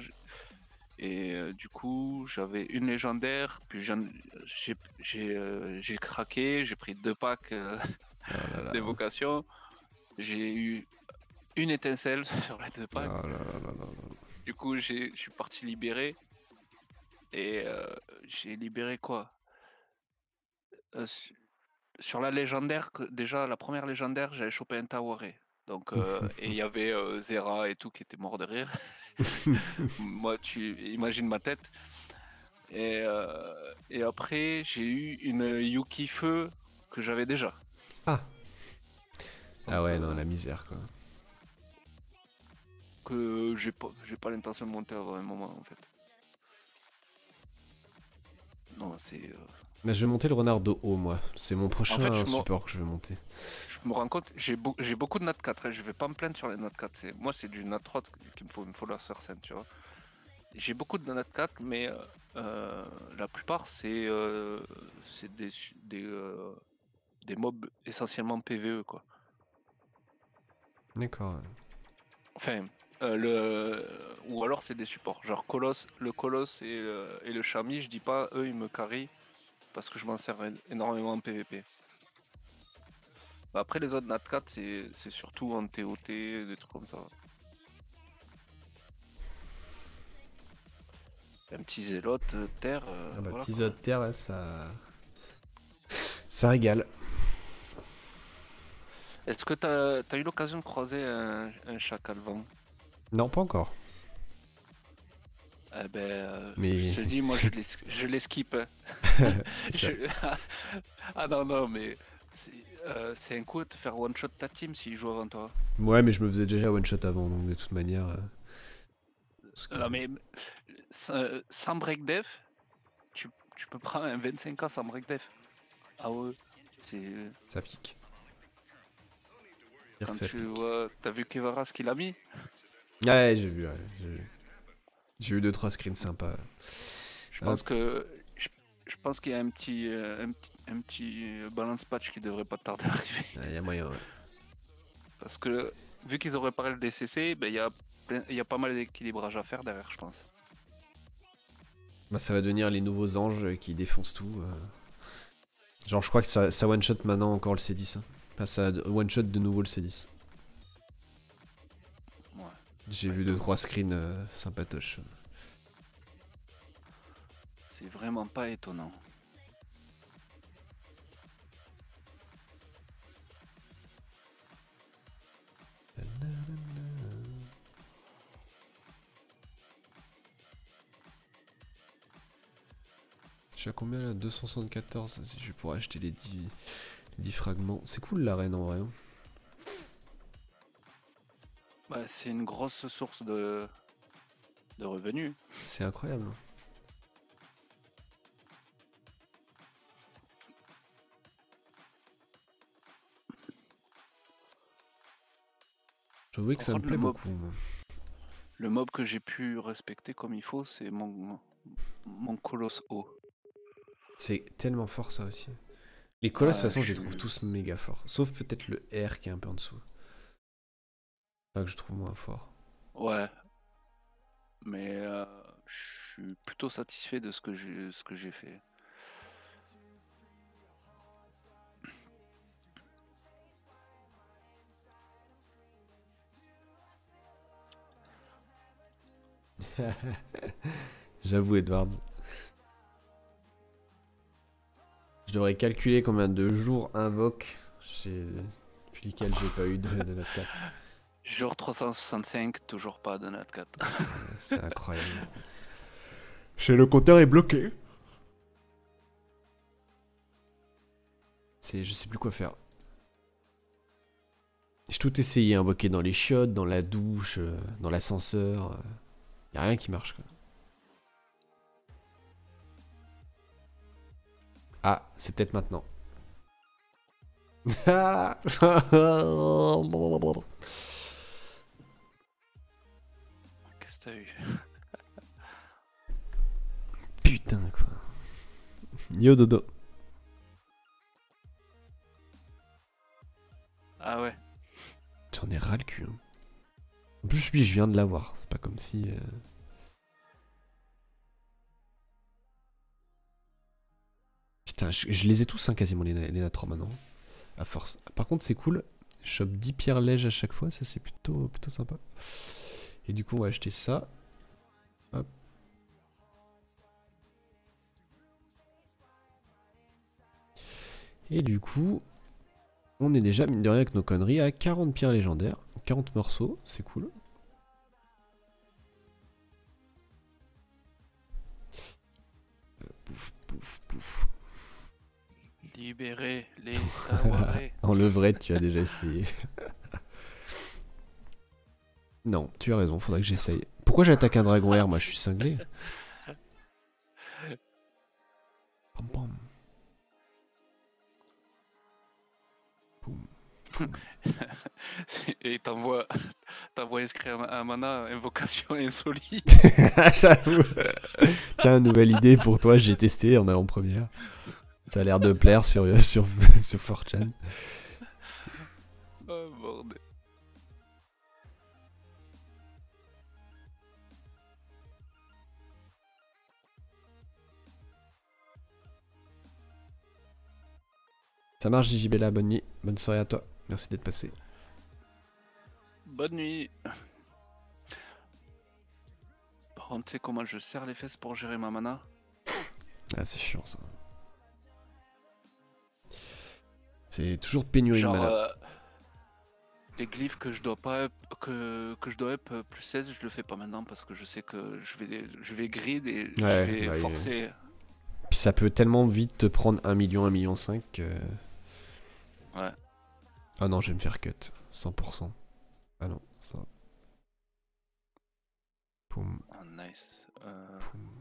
Et euh, du coup, j'avais une légendaire, puis j'ai craqué, j'ai pris deux packs oh d'évocation. J'ai eu une étincelle sur les deux packs. Oh du coup, je suis parti libérer. Et euh, j'ai libéré quoi? Euh, Sur la légendaire, déjà la première légendaire, j'avais chopé un Tawaré. Donc, euh, et il y avait Zera et tout qui était mort de rire. Moi, tu imagines ma tête. Et, et après, j'ai eu une Yuki Feu que j'avais déjà. Ah ah ouais, non, la misère quoi. Que j'ai pas, j'ai pas l'intention de monter à un moment en fait. Non, c'est. Euh, Mais je vais monter le renard de haut, moi. C'est mon prochain support que je vais monter. Je me rends compte, j'ai, beaucoup de notes 4. et Je vais pas me plaindre sur les notes 4. Moi, c'est du note 3 qu'il me faut, il me faut la scène, tu vois. J'ai beaucoup de notes 4, mais euh, euh, la plupart, c'est, c'est des, des, des mobs essentiellement PVE quoi. D'accord. Enfin, euh, le... ou alors c'est des supports. Genre Colosse, le Colosse et le, et le Chami, je dis pas eux ils me carry parce que je m'en sers énormément en PVP. Bah, après les autres Nat 4 c'est surtout en TOT, des trucs comme ça. Un petit zélote euh, terre. Euh, ah bah, petit zélote terre, ça. Ça régale. Est-ce que tu as, eu l'occasion de croiser un, un chacal vent Non, pas encore. Eh ben, euh, mais... je te dis, moi je les, skip. Ah non, non, mais c'est un coup de te faire one shot ta team s'il joue avant toi. Ouais, mais je me faisais déjà one shot avant, donc de toute manière. Non, mais sans break def, tu, tu, peux prendre un 25k sans break def. Ah ouais, c'est. Ça pique. Quand tu vois, t'as vu Kevara ce qu'il a mis? Ouais, j'ai vu, j'ai eu 2-3 screens sympas. Je pense que. Je, pense qu'il y a un petit, euh, un petit, un petit balance patch qui devrait pas tarder à arriver. Il y a moyen, ouais. Parce que vu qu'ils ont réparé le DCC, ben, il y, a il y a pas mal d'équilibrage à faire derrière, je pense. Bah, ça va devenir les nouveaux anges qui défoncent tout. Euh. Genre, je crois que ça, ça one-shot maintenant encore le C10. Hein. Enfin, ça one-shot de nouveau le C10. Ouais. J'ai vu 2-3 screens euh, sympatoches. C'est vraiment pas étonnant. suis à combien là? 274 si je pourrais acheter les 10, fragments. C'est cool l'arène en vrai. Hein. Bah, c'est une grosse source de, de revenus. C'est incroyable. J'avoue que ça me plaît beaucoup. Le mob que j'ai pu respecter comme il faut, c'est mon, mon colosse haut. C'est tellement fort ça aussi. Les colosses, de toute façon, je les trouve tous méga forts. Sauf peut-être le R qui est un peu en dessous. Pas que je trouve moins fort. Ouais. Mais euh, je suis plutôt satisfait de ce que j'ai, ce que j'ai fait. J'avoue, Edward. Je devrais calculer combien de jours invoque depuis lesquels j'ai pas eu de, de note 4. Jour 365, toujours pas de note 4. C'est incroyable. Chez le compteur est bloqué. C'est, je sais plus quoi faire. J'ai tout essayé, invoquer dans les chiottes, dans la douche, euh, dans l'ascenseur. Y a rien qui marche. Quoi. Ah, c'est peut-être maintenant. Qu'est-ce que t'as eu Putain, quoi. Yo dodo. Ah ouais. J'en ai ras le cul. Hein. En plus, lui, je viens de l'avoir. C'est pas comme si. Euh, je, les ai tous hein, quasiment les, les 3 maintenant. À force. Par contre, c'est cool. Je chope 10 pierres lèges à chaque fois, ça c'est plutôt, plutôt sympa. Et du coup, on va acheter ça. Et du coup, on est déjà, mine de rien, avec nos conneries, à 40 pierres légendaires. 40 morceaux, c'est cool. Pouf, pouf, pouf. Libérer les en vrai, tu as déjà essayé. non, tu as raison, faudrait que j'essaye. Pourquoi j'attaque un dragon air Moi, je suis cinglé. Et t'envoies t'envoies inscrire un mana invocation insolite. J'avoue. Tiens, nouvelle idée pour toi, j'ai testé en avant-première. T'as l'air de plaire sur, sur, sur 4chan. Oh bordel. Ça marche, JJBella, bonne nuit. Bonne soirée à toi. Merci d'être passé. Bonne nuit. Par contre, tu sais comment je serre les fesses pour gérer ma mana? Ah, c'est chiant ça. C'est toujours pénurie de Genre, mana. euh, les glyphes que je dois pas que, que je dois up euh, plus 16, je le fais pas maintenant parce que je sais que je vais je vais grid et Ouais, je vais bah, forcer. Puis ça peut tellement vite te prendre 1 million, 1 million 5 que... Ouais. Ah non, je vais me faire cut. 100%. Ah non, ça. Poum, Ah, nice. Euh, poum.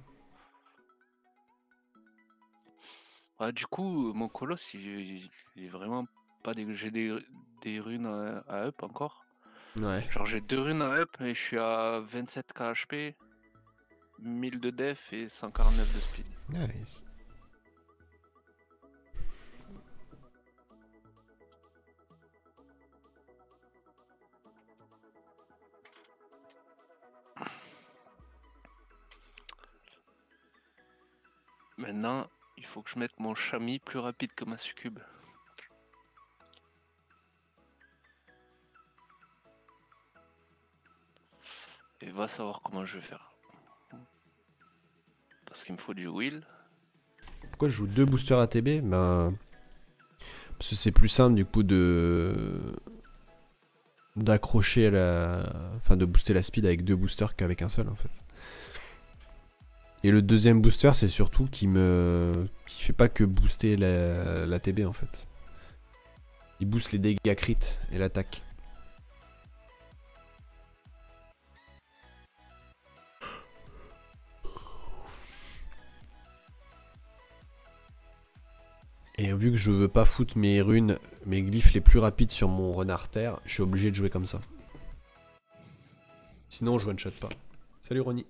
Ouais, du coup, mon colosse, il, il- il est vraiment pas des. J'ai des, des runes à, à up encore. Ouais. Genre, j'ai deux runes à up et je suis à 27 KHP, 1000 de def et 149 de speed. Nice. Maintenant, il faut que je mette mon chami plus rapide que ma succube. Et va savoir comment je vais faire. Parce qu'il me faut du will. Pourquoi je joue deux boosters ATB Ben. Parce que c'est plus simple du coup de. d'accrocher la. Enfin, de booster la speed avec deux boosters qu'avec un seul en fait. Et le deuxième booster, c'est surtout qui me. qui fait pas que booster la, TB en fait. Il booste les dégâts crit et l'attaque. Et vu que je veux pas foutre mes runes, mes glyphes les plus rapides sur mon renard terre, je suis obligé de jouer comme ça. Sinon, je one shot pas. Salut Ronnie.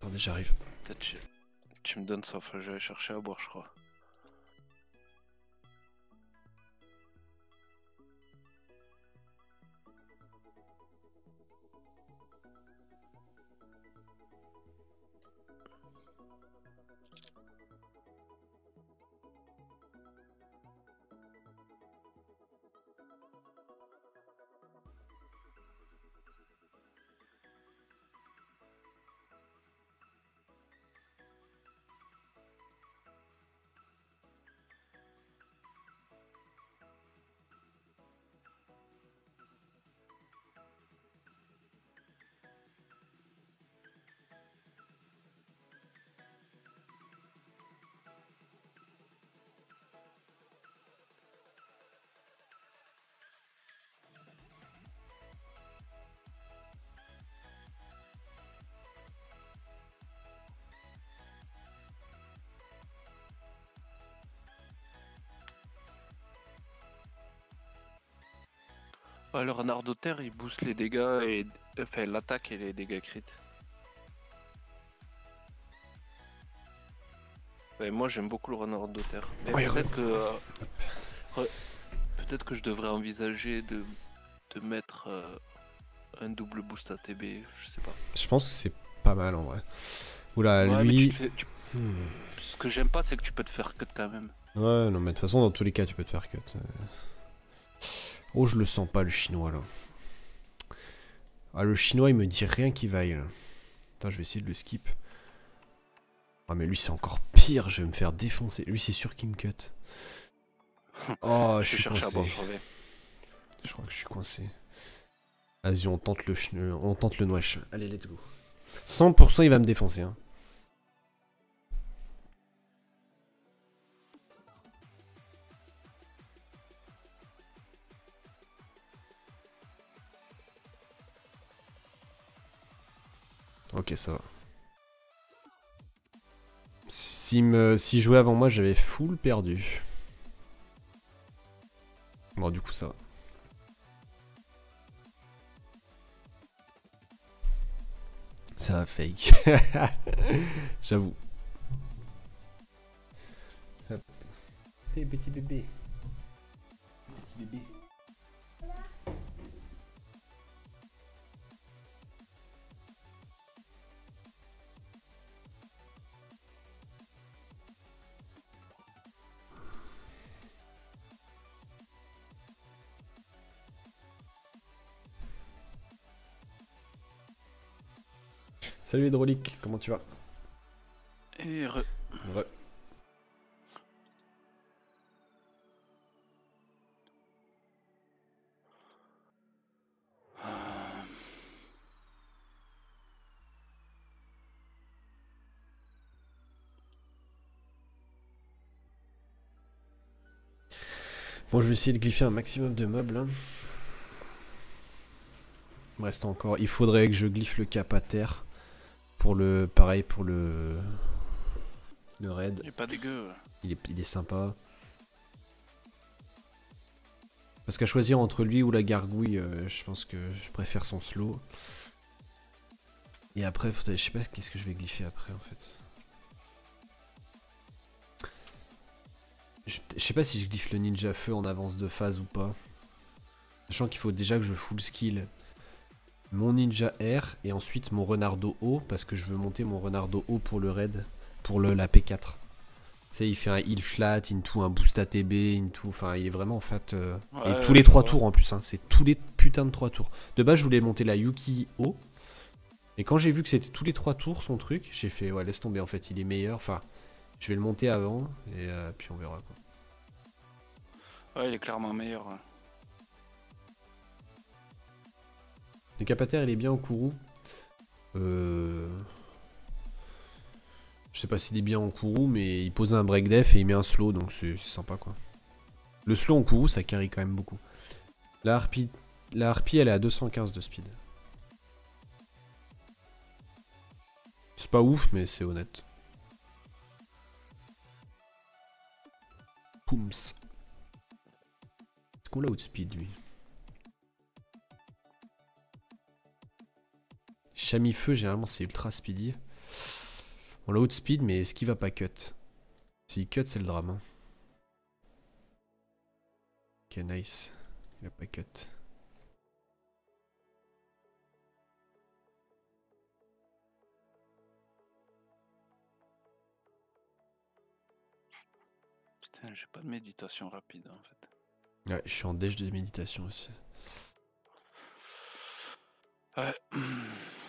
Attendez, j'arrive. Tu, me donnes ça, enfin, je vais chercher à boire, je crois. Ouais, le renard d'Auterre, il booste les dégâts et. Enfin, l'attaque et les dégâts crit. Moi, j'aime beaucoup le renard d'Auterre. Mais Ouais, peut-être que. euh, re- Peut-être que je devrais envisager de, de mettre euh, un double boost ATB, je sais pas. Je pense que c'est pas mal en vrai. Oula, Ouais, mais tu lui. te fais- tu- Hmm. Ce que j'aime pas, c'est que tu peux te faire cut quand même. Ouais, non, mais de toute façon, dans tous les cas, tu peux te faire cut. Euh. Oh, je le sens pas, le chinois, là. Ah, le chinois, il me dit rien qui vaille, là. Attends, je vais essayer de le skip. Ah, mais lui, c'est encore pire, je vais me faire défoncer. Lui, c'est sûr qu'il me cut. Oh, je je suis coincé. Je crois que je suis coincé. Vas-y, on tente le, ch- on tente le noix. Allez, let's go. 100% il va me défoncer. Hein. Ça. Si me, si jouait avant moi, j'avais full perdu. Bon, du coup, ça va. Ça fake. J'avoue. Petit bébé. Petit bébé. Salut Hydraulique, comment tu vas? Et re... Bon, je vais essayer de glypher un maximum de meubles. Hein. Il me reste encore. Il faudrait que je glyphe le cap à terre. Pour le. Pareil pour le. Le raid. Il est pas dégueu. Il est, il est sympa. Parce qu'à choisir entre lui ou la gargouille, euh, je pense que je préfère son slow. Et après, je sais pas qu'est-ce que je vais glypher après en fait. Je, sais pas si je glyphe le ninja feu en avance de phase ou pas. Sachant qu'il faut déjà que je full skill mon ninja R et ensuite mon renardo haut parce que je veux monter mon renardo haut pour le raid, pour le, la P4. Tu sais, il fait un heal flat, into un boost ATB, into. Enfin, il est vraiment fat. Euh, et tous les trois tours en plus, hein, c'est tous les putains de trois tours. De base, je voulais monter la Yuki haut. Et quand j'ai vu que c'était tous les trois tours son truc, j'ai fait ouais, laisse tomber en fait, il est meilleur. Enfin, je vais le monter avant et euh, puis on verra quoi. Ouais, il est clairement meilleur. Le capataire, il est bien au Kourou. Euh... Je sais pas s'il est bien en Kourou, mais il pose un break def et il met un slow, donc c'est sympa quoi. Le slow en Kourou, ça carry quand même beaucoup. La harpie, la harpie elle est à 215 de speed. C'est pas ouf, mais c'est honnête. Poums. Est-ce qu'on l'a outspeed lui? Chami feu, généralement c'est ultra speedy. On l'a outspeed, mais est-ce qu'il va pas cut? S'il cut, c'est le drame. Hein. Ok, nice. Il a pas cut. Putain, j'ai pas de méditation rapide en fait. Ouais, je suis en déj de méditation aussi. Ouais.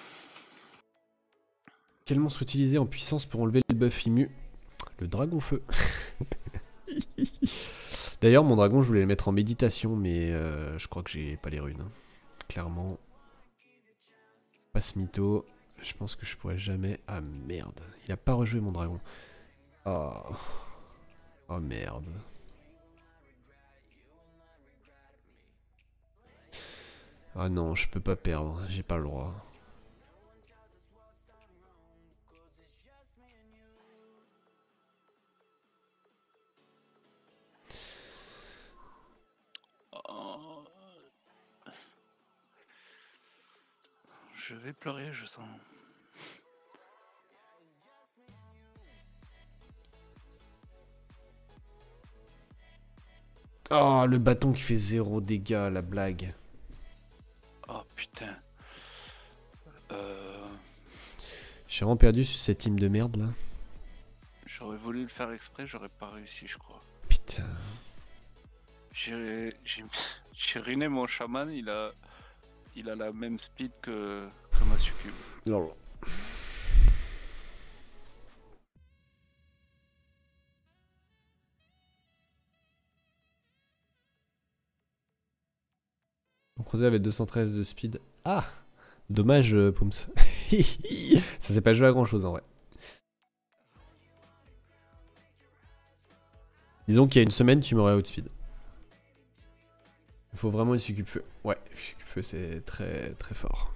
Quel monstre utiliser en puissance pour enlever le buff immu Le dragon feu. D'ailleurs, mon dragon, je voulais le mettre en méditation, mais euh, je crois que j'ai pas les runes. Hein. Clairement. Passe mytho. Je pense que je pourrais jamais. Ah merde. Il a pas rejoué mon dragon. Oh. Oh merde. Ah non, je peux pas perdre. J'ai pas le droit. Je vais pleurer, je sens. Oh, le bâton qui fait zéro dégâts, la blague. Oh putain. Euh... J'ai vraiment perdu sur cette team de merde là. J'aurais voulu le faire exprès, j'aurais pas réussi, je crois. Putain. J'ai ruiné mon chaman, il a il a la même speed que, que ma succube. Non. Mon croisé avait 213 de speed. Ah Dommage, euh, Pooms. Ça s'est pas joué à grand chose en vrai. Disons qu'il y a une semaine, tu m'aurais outspeed. Il faut vraiment une succube feu. Ouais, succube feu c'est très très fort.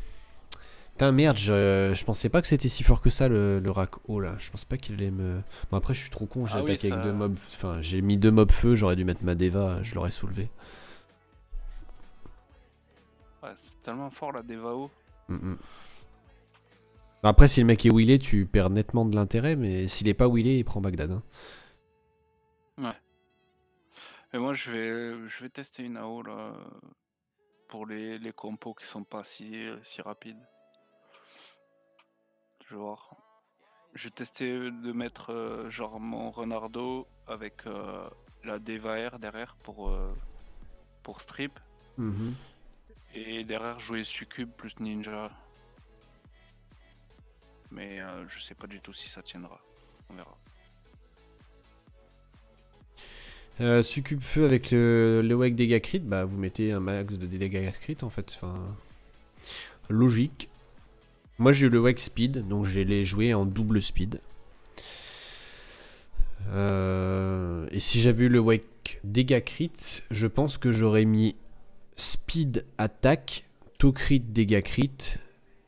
Putain merde, je, je pensais pas que c'était si fort que ça le, le rack haut là. Je pensais pas qu'il allait me... Bon après je suis trop con, j'ai ah attaqué avec deux mobs... Enfin j'ai mis deux mobs feu, j'aurais dû mettre ma Deva, je l'aurais soulevé. Ouais c'est tellement fort la Deva haut. Mm, mm. Après, si le mec est wheelé, tu perds nettement de l'intérêt, mais s'il est pas wheelé, il prend Bagdad. Hein. Ouais. Et moi, je vais, je vais tester une AO là, pour les, les compos qui sont pas si, si rapides. Je vais voir. Je tester de mettre euh, genre mon Renardo avec euh, la Deva R derrière pour, euh, pour strip. Mhm. Et derrière jouer Succube plus Ninja. Mais je sais pas du tout si ça tiendra. On verra. Succube feu avec le, le wake dégâts crit, bah vous mettez un max de dégâts crit en fait. Enfin, logique. Moi j'ai eu le wake speed, donc je l'ai joué en double speed. Euh, et si j'avais eu le wake dégâts je pense que j'aurais mis speed attaque, to crit dégâts crit,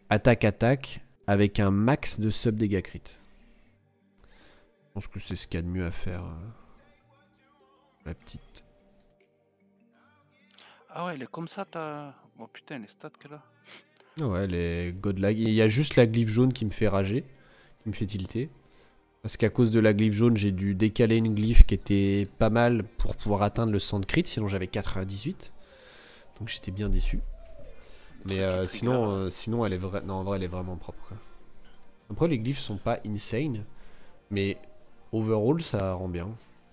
attaque attaque, avec un max de sub dégâts crit. Je pense que c'est ce qu'il y a de mieux à faire. Euh, la petite. Ah ouais, elle est comme ça, ta. Oh putain, les stats qu'elle a. Ouais, les godlag. Il y a juste la glyphe jaune qui me fait rager, qui me fait tilter. Parce qu'à cause de la glyphe jaune, j'ai dû décaler une glyphe qui était pas mal pour pouvoir atteindre le 100 de crit, sinon j'avais 98. Donc j'étais bien déçu. Mais euh, sinon, euh, sinon elle est vraie. Non, en vrai, elle est vraiment propre. Après, les glyphes sont pas insane, mais overall, ça rend bien.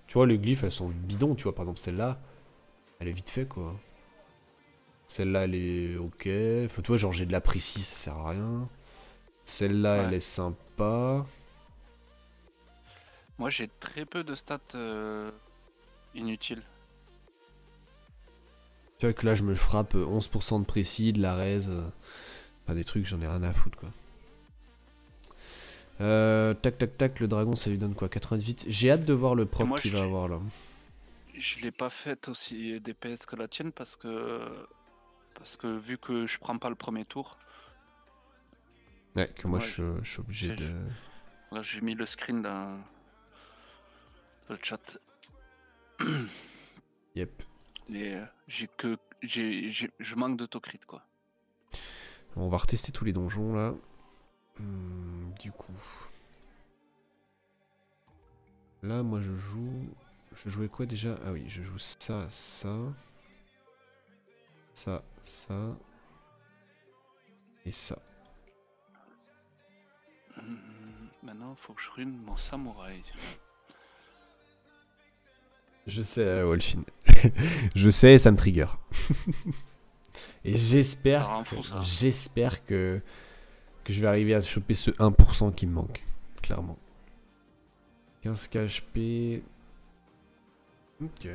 Tu vois, les glyphes, elles sont bidons, tu vois. Par exemple, celle-là, elle est vite fait, quoi. Celle-là, elle est ok. Enfin, tu vois, genre, j'ai de la précise, ça sert à rien. Celle-là, elle est sympa. Moi, j'ai très peu de stats euh, inutiles. Tu vois que là, je me frappe 11% de précis, de la raise. Euh, pas des trucs, j'en ai rien à foutre, quoi. Euh, tac tac tac, le dragon ça lui donne quoi? 98 J'ai hâte de voir le prop qu'il va avoir là. Je l'ai pas fait aussi DPS que la tienne parce que parce que vu que je prends pas le premier tour. Ouais, que moi, je, suis obligé de. Là j'ai mis le screen dans le chat. yep. Et euh, j'ai que j'ai je manque d'autocrit quoi. On va retester tous les donjons là. Hmm, du coup. Là, moi, je joue... Je jouais quoi déjà? Ah oui, je joue ça, ça. Ça, ça. Et ça. Hmm, maintenant, faut que je rune mon samouraï. Je sais, Wolfin. je sais, ça me trigger. Et j'espère, j'espère que que je vais arriver à choper ce 1% qui me manque. Clairement. 15 KHP. Ok.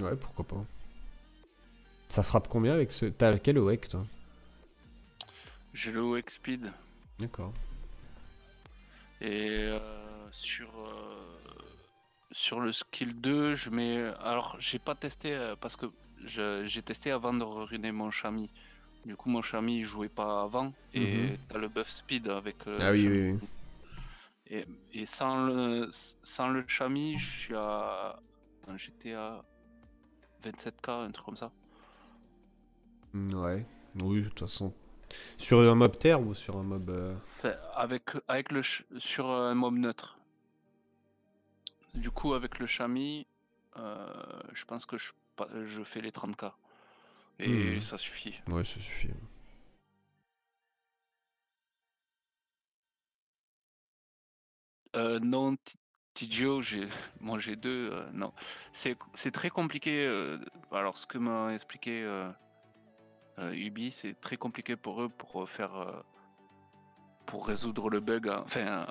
Ouais, pourquoi pas. Ça frappe combien avec ce... T'as quel OEC toi? J'ai le OEC Speed. D'accord. Et euh, sur... Euh, sur le skill 2, je mets... Alors, j'ai pas testé euh, parce que j'ai testé avant de ruiner mon chami. Du coup, mon chami il jouait pas avant et mhm. t'as le buff speed avec. Ah oui, oui, Et, et, sans le sans le chami, je suis à. J'étais à 27k, un truc comme ça. Mm, ouais, oui, de toute façon. Sur un mob terre ou sur un mob. Euh, avec, avec le sur un mob neutre. Du coup, avec le chami, euh, je pense que je je fais les 30k. Et hmm. ça suffit. Ouais, ça suffit. Euh, non, TGO, j'ai, j'ai deux. Euh, non, c'est, très compliqué. Euh, alors, ce que m'a expliqué Ubi, c'est très compliqué pour eux pour faire, pour résoudre le bug. Enfin,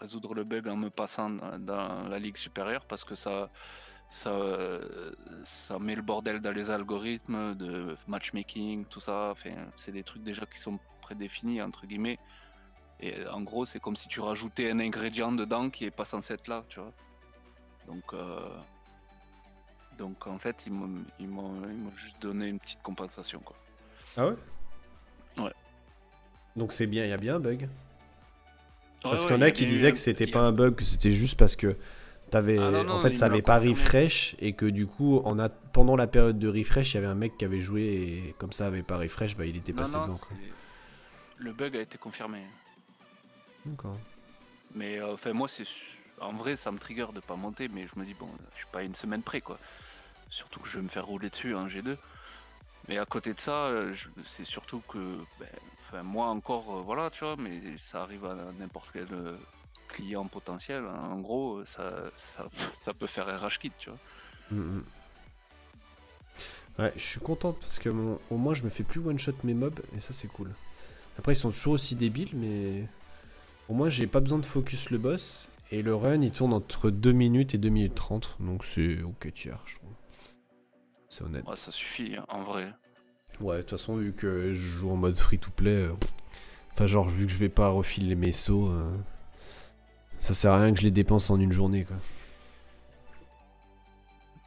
résoudre le bug en me passant dans la ligue supérieure parce que ça, ça, ça met le bordel dans les algorithmes de matchmaking, tout ça. Enfin, c'est des trucs déjà qui sont prédéfinis, entre guillemets. Et en gros, c'est comme si tu rajoutais un ingrédient dedans qui est pas censé être là, tu vois. Donc, euh, donc en fait, ils m'ont juste donné une petite compensation, quoi. Ah ouais? Ouais. Donc c'est bien, il y a bien un bug. Parce qu'il y en a qui disaient que c'était pas un bug, que c'était juste parce que Avais, ah en fait, ça avait pas refresh et que du coup, en a, pendant la période de refresh, il y avait un mec qui avait joué et comme ça avait pas refresh, bah, il était passé dedans. Le bug a été confirmé. D'accord. Mais euh, enfin, moi, c'est en vrai, ça me trigger de pas monter, mais je me dis, bon, je suis pas une semaine près, quoi. Surtout que je vais me faire rouler dessus, un G2. Mais à côté de ça, euh, c'est surtout que, ben, enfin, moi encore, euh, voilà, tu vois, mais ça arrive à n'importe quel client potentiel. Hein. En gros, ça, ça, peut faire RH kit, tu vois. Mm, mm. Ouais, je suis content parce que au moins je me fais plus one shot mes mobs et ça c'est cool. Après ils sont toujours aussi débiles, mais au moins j'ai pas besoin de focus le boss et le run il tourne entre 2 minutes et 2 minutes 30 donc c'est ok tiers je trouve. C'est honnête. Ouais, ça suffit hein, en vrai. Ouais, de toute façon vu que je joue en mode free to play, euh, enfin genre vu que je vais pas refiler mes sauts, euh, ça sert à rien que je les dépense en une journée, quoi.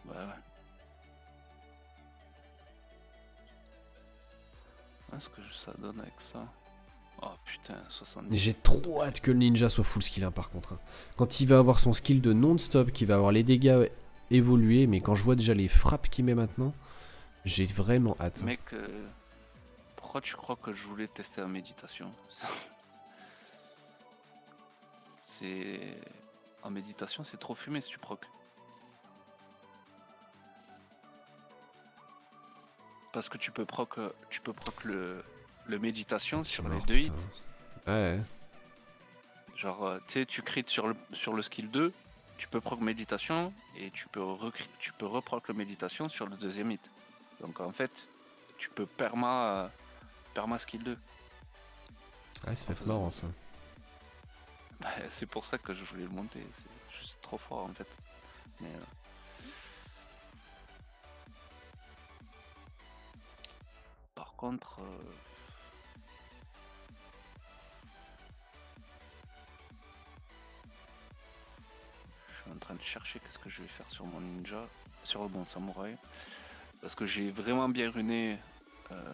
Ouais, ouais. Qu'est-ce que ça donne avec ça? Oh putain, 70. J'ai trop hâte que le ninja soit full skill, hein, par contre. Hein. Quand il va avoir son skill de non-stop, qu'il va avoir les dégâts évoluer, mais quand je vois déjà les frappes qu'il met maintenant, j'ai vraiment hâte. Hein. Mec, euh, pourquoi tu crois que je voulais tester la méditation? C'est. En méditation, c'est trop fumé si tu proc. Parce que tu peux proc, tu peux proc le, le méditation sur les deux hits. Ouais. Genre, euh, tu sais, tu crit sur le, sur le skill 2, tu peux proc méditation et tu peux, tu peux reproc le méditation sur le deuxième hit. Donc en fait, tu peux perma, perma skill 2. Ouais, c'est marrant ça. Bah, c'est pour ça que je voulais le monter, c'est juste trop fort en fait. Euh, par contre... Euh, train de chercher qu'est-ce que je vais faire sur mon ninja, sur le bon samouraï. Parce que j'ai vraiment bien runé euh,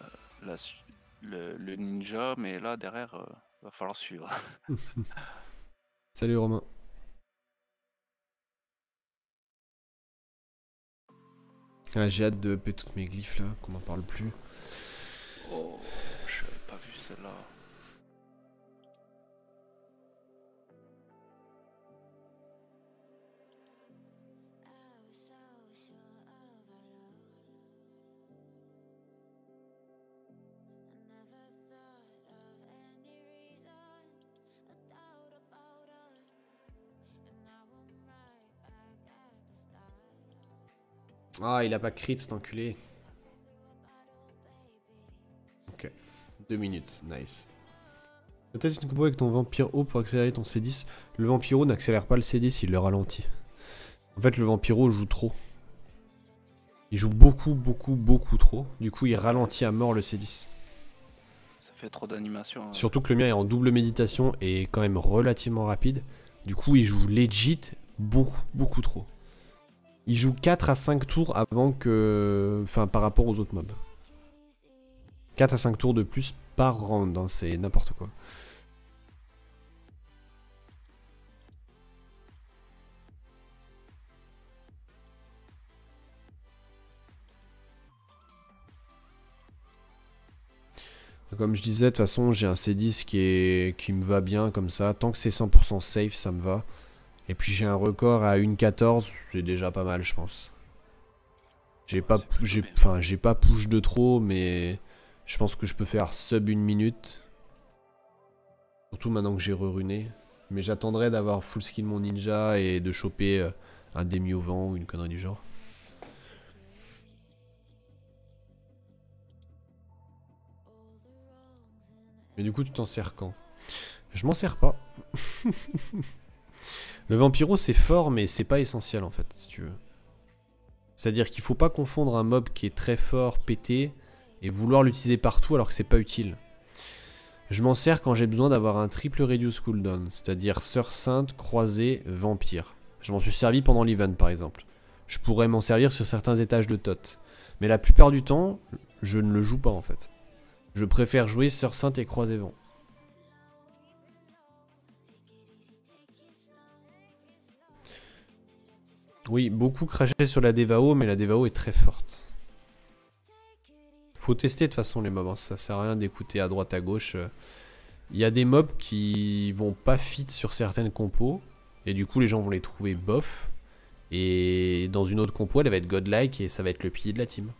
le, le, ninja, mais là derrière, va falloir suivre. Salut Romain. Ah, j'ai hâte de payer toutes mes glyphes là, qu'on n'en parle plus. Oh, je n'avais pas vu celle-là. Ah, il a pas crit cet enculé. Ok. Deux minutes, nice. Teste une combo avec ton Vampiro pour accélérer ton C10. Le Vampiro n'accélère pas le C10, il le ralentit. En fait, le Vampiro joue trop. Il joue beaucoup, beaucoup, beaucoup trop. Du coup, il ralentit à mort le C10. Ça fait trop d'animation. Hein. Surtout que le mien est en double méditation et quand même relativement rapide. Du coup, il joue legit beaucoup, beaucoup trop. Il joue 4 à 5 tours avant que. Enfin, par rapport aux autres mobs. 4 à 5 tours de plus par round, hein, c'est n'importe quoi. Comme je disais, de toute façon, j'ai un C10 qui, est, qui me va bien comme ça. Tant que c'est 100% safe, ça me va. Et puis j'ai un record à 1.14, c'est déjà pas mal, je pense. J'ai pas, j'ai, enfin, j'ai pas push de trop, mais je pense que je peux faire sub une minute. Surtout maintenant que j'ai reruné. Mais j'attendrai d'avoir full skill mon ninja et de choper euh, un demi au vent ou une connerie du genre. Mais du coup, tu t'en sers quand? Je m'en sers pas. Le Vampiro c'est fort mais c'est pas essentiel en fait si tu veux. C'est-à-dire qu'il faut pas confondre un mob qui est très fort, pété, et vouloir l'utiliser partout alors que c'est pas utile. Je m'en sers quand j'ai besoin d'avoir un triple reduce cooldown, c'est-à-dire Sœur Sainte, Croisée, Vampire. Je m'en suis servi pendant l'event par exemple. Je pourrais m'en servir sur certains étages de Tot. Mais la plupart du temps, je ne le joue pas en fait. Je préfère jouer Sœur Sainte et Croisée Vent. Oui, beaucoup craché sur la Devao, mais la Devao est très forte. Faut tester de toute façon les mobs, hein. ça sert à rien d'écouter à droite à gauche. Il y a des mobs qui vont pas fit sur certaines compos, et du coup les gens vont les trouver bof. Et dans une autre compo, elle va être godlike et ça va être le pilier de la team.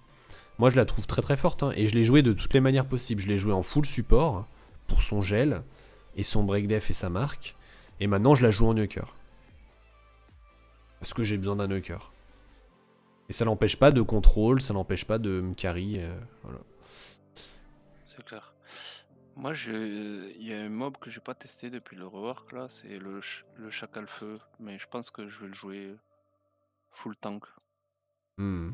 Moi je la trouve très très forte, hein. et je l'ai joué de toutes les manières possibles. Je l'ai joué en full support, pour son gel, et son break def et sa marque. Et maintenant je la joue en nuker. Parce que j'ai besoin d'un nuker. Et ça n'empêche pas de contrôle, ça n'empêche pas de me carry. Euh, voilà. C'est clair. Moi, il y a un mob que j'ai pas testé depuis le rework là, c'est le, le chacal feu. Mais je pense que je vais le jouer full tank. Hmm.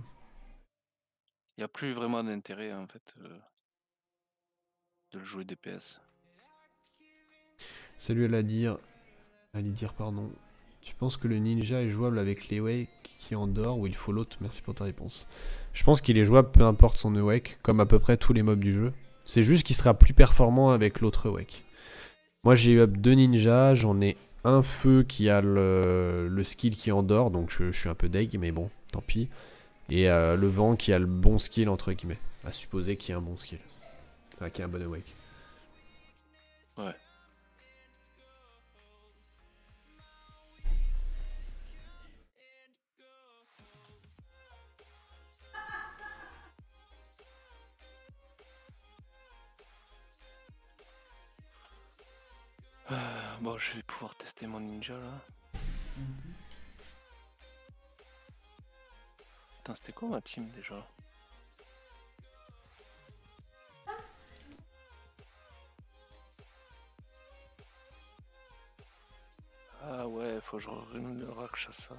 Il n'y a plus vraiment d'intérêt en fait euh, de le jouer DPS. Salut à la dire. À dire pardon. Tu penses que le ninja est jouable avec les wake qui endort ou il faut l'autre? Merci pour ta réponse. Je pense qu'il est jouable peu importe son awake, comme à peu près tous les mobs du jeu. C'est juste qu'il sera plus performant avec l'autre awake. Moi j'ai eu up deux ninjas, j'en ai un feu qui a le, skill qui endort, donc je, suis un peu deg, mais bon, tant pis. Et euh, le vent qui a le bon skill entre guillemets. À supposer qu'il y a un bon skill. Enfin, qu'il y a un bon awake. Ouais. Euh, bon, je vais pouvoir tester mon ninja là. Putain, c'était quoi ma team déjà Ah ouais, faut que je rune le Rakshasa.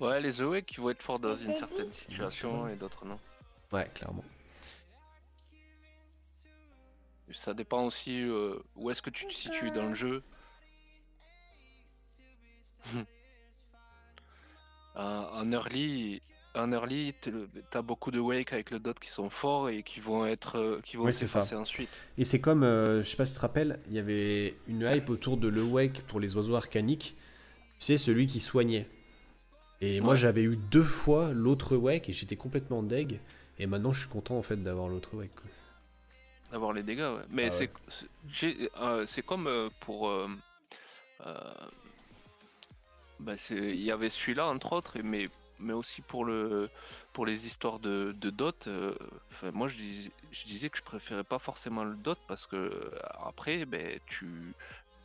ouais, les OE qui vont être forts dans une certaine situation et d'autres non? Ouais, clairement. Ça dépend aussi euh, où est-ce que tu te situes dans le jeu. en early, en early, t'as beaucoup de wake avec le dot qui sont forts et qui vont être, euh, qui vont s'effacer ensuite. Et c'est comme, euh, je sais pas si tu te rappelles, il y avait une hype autour de le wake pour les oiseaux arcaniques. Tu sais, celui qui soignait. Et moi, j'avais eu deux fois l'autre wake et j'étais complètement deg. Et maintenant, je suis content en fait d'avoir l'autre wake. D'avoir les dégâts, ouais. Mais ah euh, c'est comme euh, pour. Euh, bah, il y avait celui-là entre autres, mais, mais aussi pour, le, pour les histoires de, de dot. moi je, je disais que je préférais pas forcément le dot parce que après, ben, tu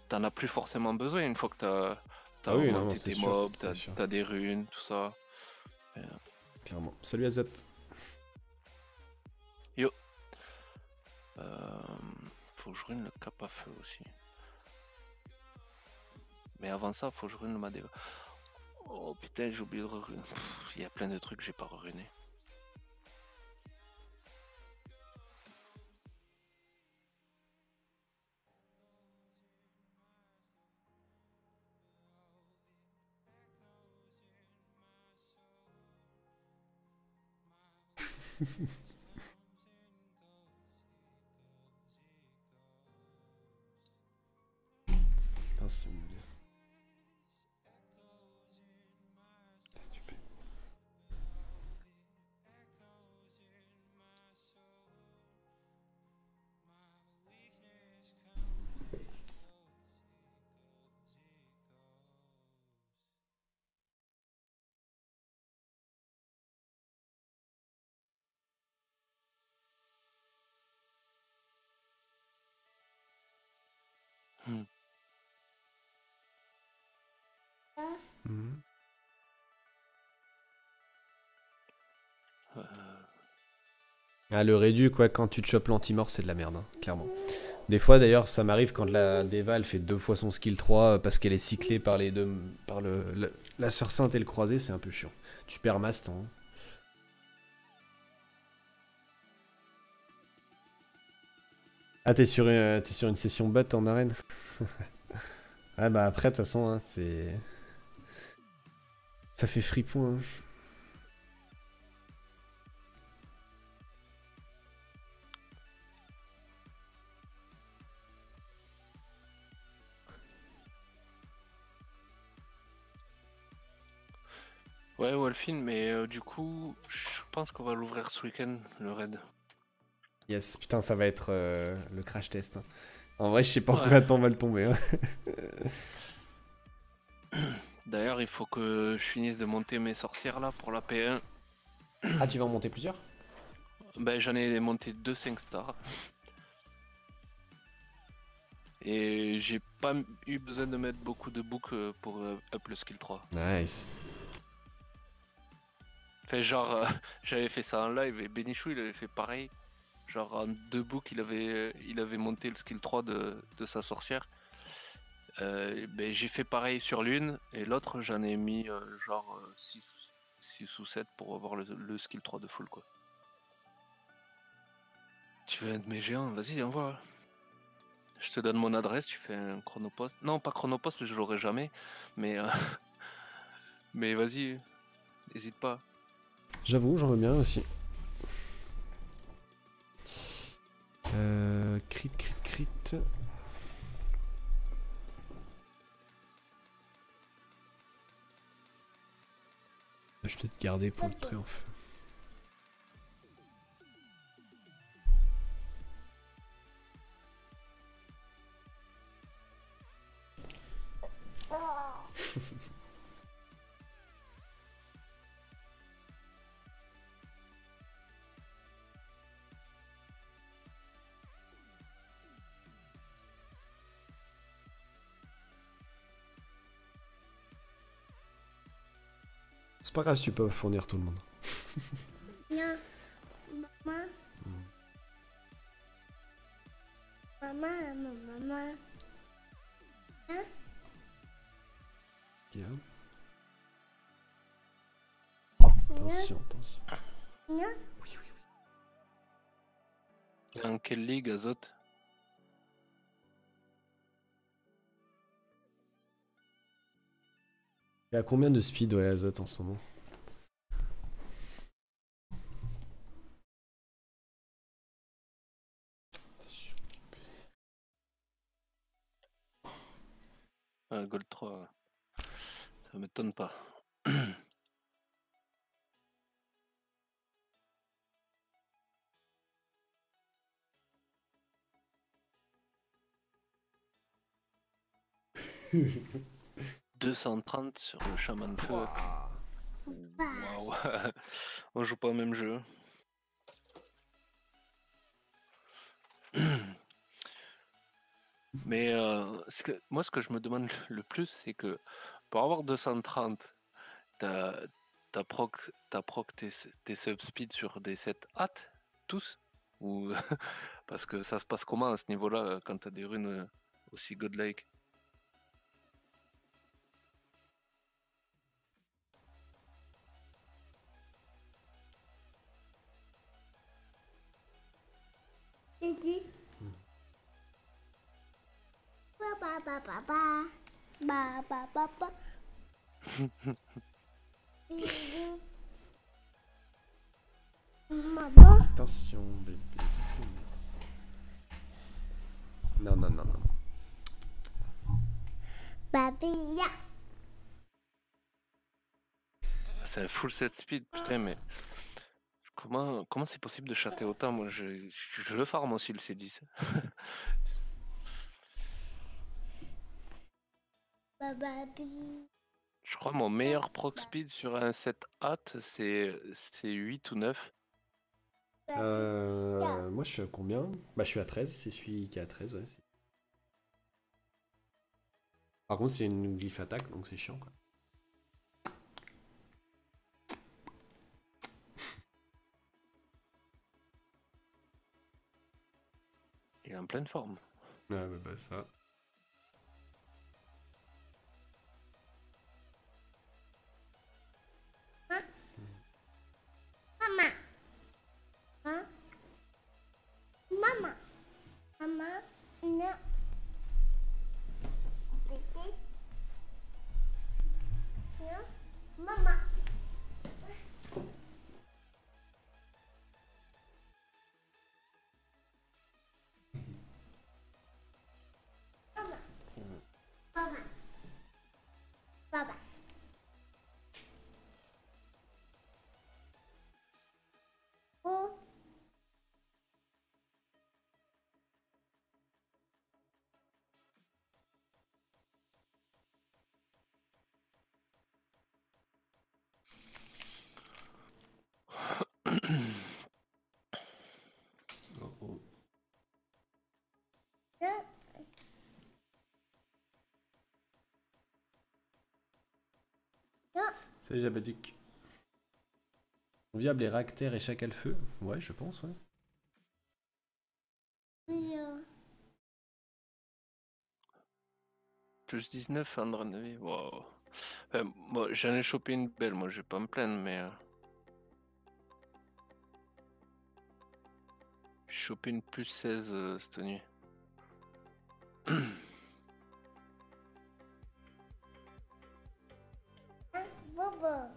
t'en as plus forcément besoin une fois que tu as, ah augmenté tes mobs, tu as, des runes, tout ça. Clairement. Salut Azat. Faut que je rune le cap à feu aussi. Mais avant ça, faut que je rune le Madeva. Oh putain, j'ai oublié de runer. Il y a plein de trucs que j'ai pas runé. Ah, le rédu, quoi, quand tu te chopes l'anti-mort, c'est de la merde, hein, clairement. Des fois, d'ailleurs, ça m'arrive quand la Deva, elle fait deux fois son skill 3 euh, parce qu'elle est cyclée par les deux, par le, la sœur sainte et le croisé, c'est un peu chiant. Tu perds masse. Ah, t'es sur, euh, sur une session bot en arène Ah bah après, de toute façon, hein, c'est... Ça fait fripon, hein. Ouais, Wolfine, mais euh, du coup, je pense qu'on va l'ouvrir ce week-end, le raid. Yes, putain, ça va être euh, le crash test. hein. En vrai, je sais pas en combien de temps on va le tomber. hein. D'ailleurs, il faut que je finisse de monter mes sorcières là pour la P1. Ah, tu vas en monter plusieurs? Ben, j'en ai monté deux 5 stars. Et j'ai pas eu besoin de mettre beaucoup de boucles pour euh, up le skill 3. Nice. Enfin, genre, euh, j'avais fait ça en live et Benichou il avait fait pareil. Genre, en deux boucles, il avait, il avait monté le skill 3 de, de sa sorcière. Euh, ben, j'ai fait pareil sur l'une et l'autre, j'en ai mis euh, genre 6, ou 7 pour avoir le, skill 3 de full quoi. Tu veux un de mes géants? Vas-y, envoie. Je te donne mon adresse, tu fais un chronopost. Non, pas chronopost, je l'aurai jamais. Mais, euh, mais vas-y, n'hésite pas. J'avoue, j'en veux bien aussi. Euh, crit, crit, crit. Je vais peut-être garder pour le triomphe. Pas grave si tu peux fournir tout le monde. Non. Maman. Maman, maman, maman. Hein? Bien. Attention, attention. Non. Oui, oui, oui. En quelle ligue, Azote Il y a combien de speed ouais, Azote en ce moment? Ah, Gold 3, ça m'étonne pas. « 230 sur le chaman de feu. Waouh On joue pas au même jeu. Mais euh, ce que, moi, ce que je me demande le plus, c'est que pour avoir 230, t'as proc, tes, tes subspeed sur des sets hâte, tous? Ou parce que ça se passe comment à ce niveau-là euh, quand t'as des runes euh, aussi godlike? Didi. Ba ba ba ba ba. Ba ba ba ba. Didi. Maman. Attention, bébé. Non, non, non, non. Babilla. C'est un full set speed, putain, mais comment comment c'est possible de chatter autant? Moi, je, je, je le farm aussi le C10. Bababi. Je crois mon meilleur proc speed sur un set hâte, c'est c'est 8 ou 9. Euh, moi, je suis à combien? Bah, je suis à 13. C'est celui qui est à 13. ouais, c'est- Par contre, c'est une glyph attaque, donc c'est chiant. Quoi. En pleine forme. Ouais, bah, bah, ça. Salut Jabaduc. Viable les réacteurs et chacal feu Ouais, je pense, ouais. Plus 19 en de Wow. moi, j'en ai chopé une belle, moi je vais pas me plaindre, mais. Euh... J'ai chopé une plus 16 euh, cette nuit. Bobo.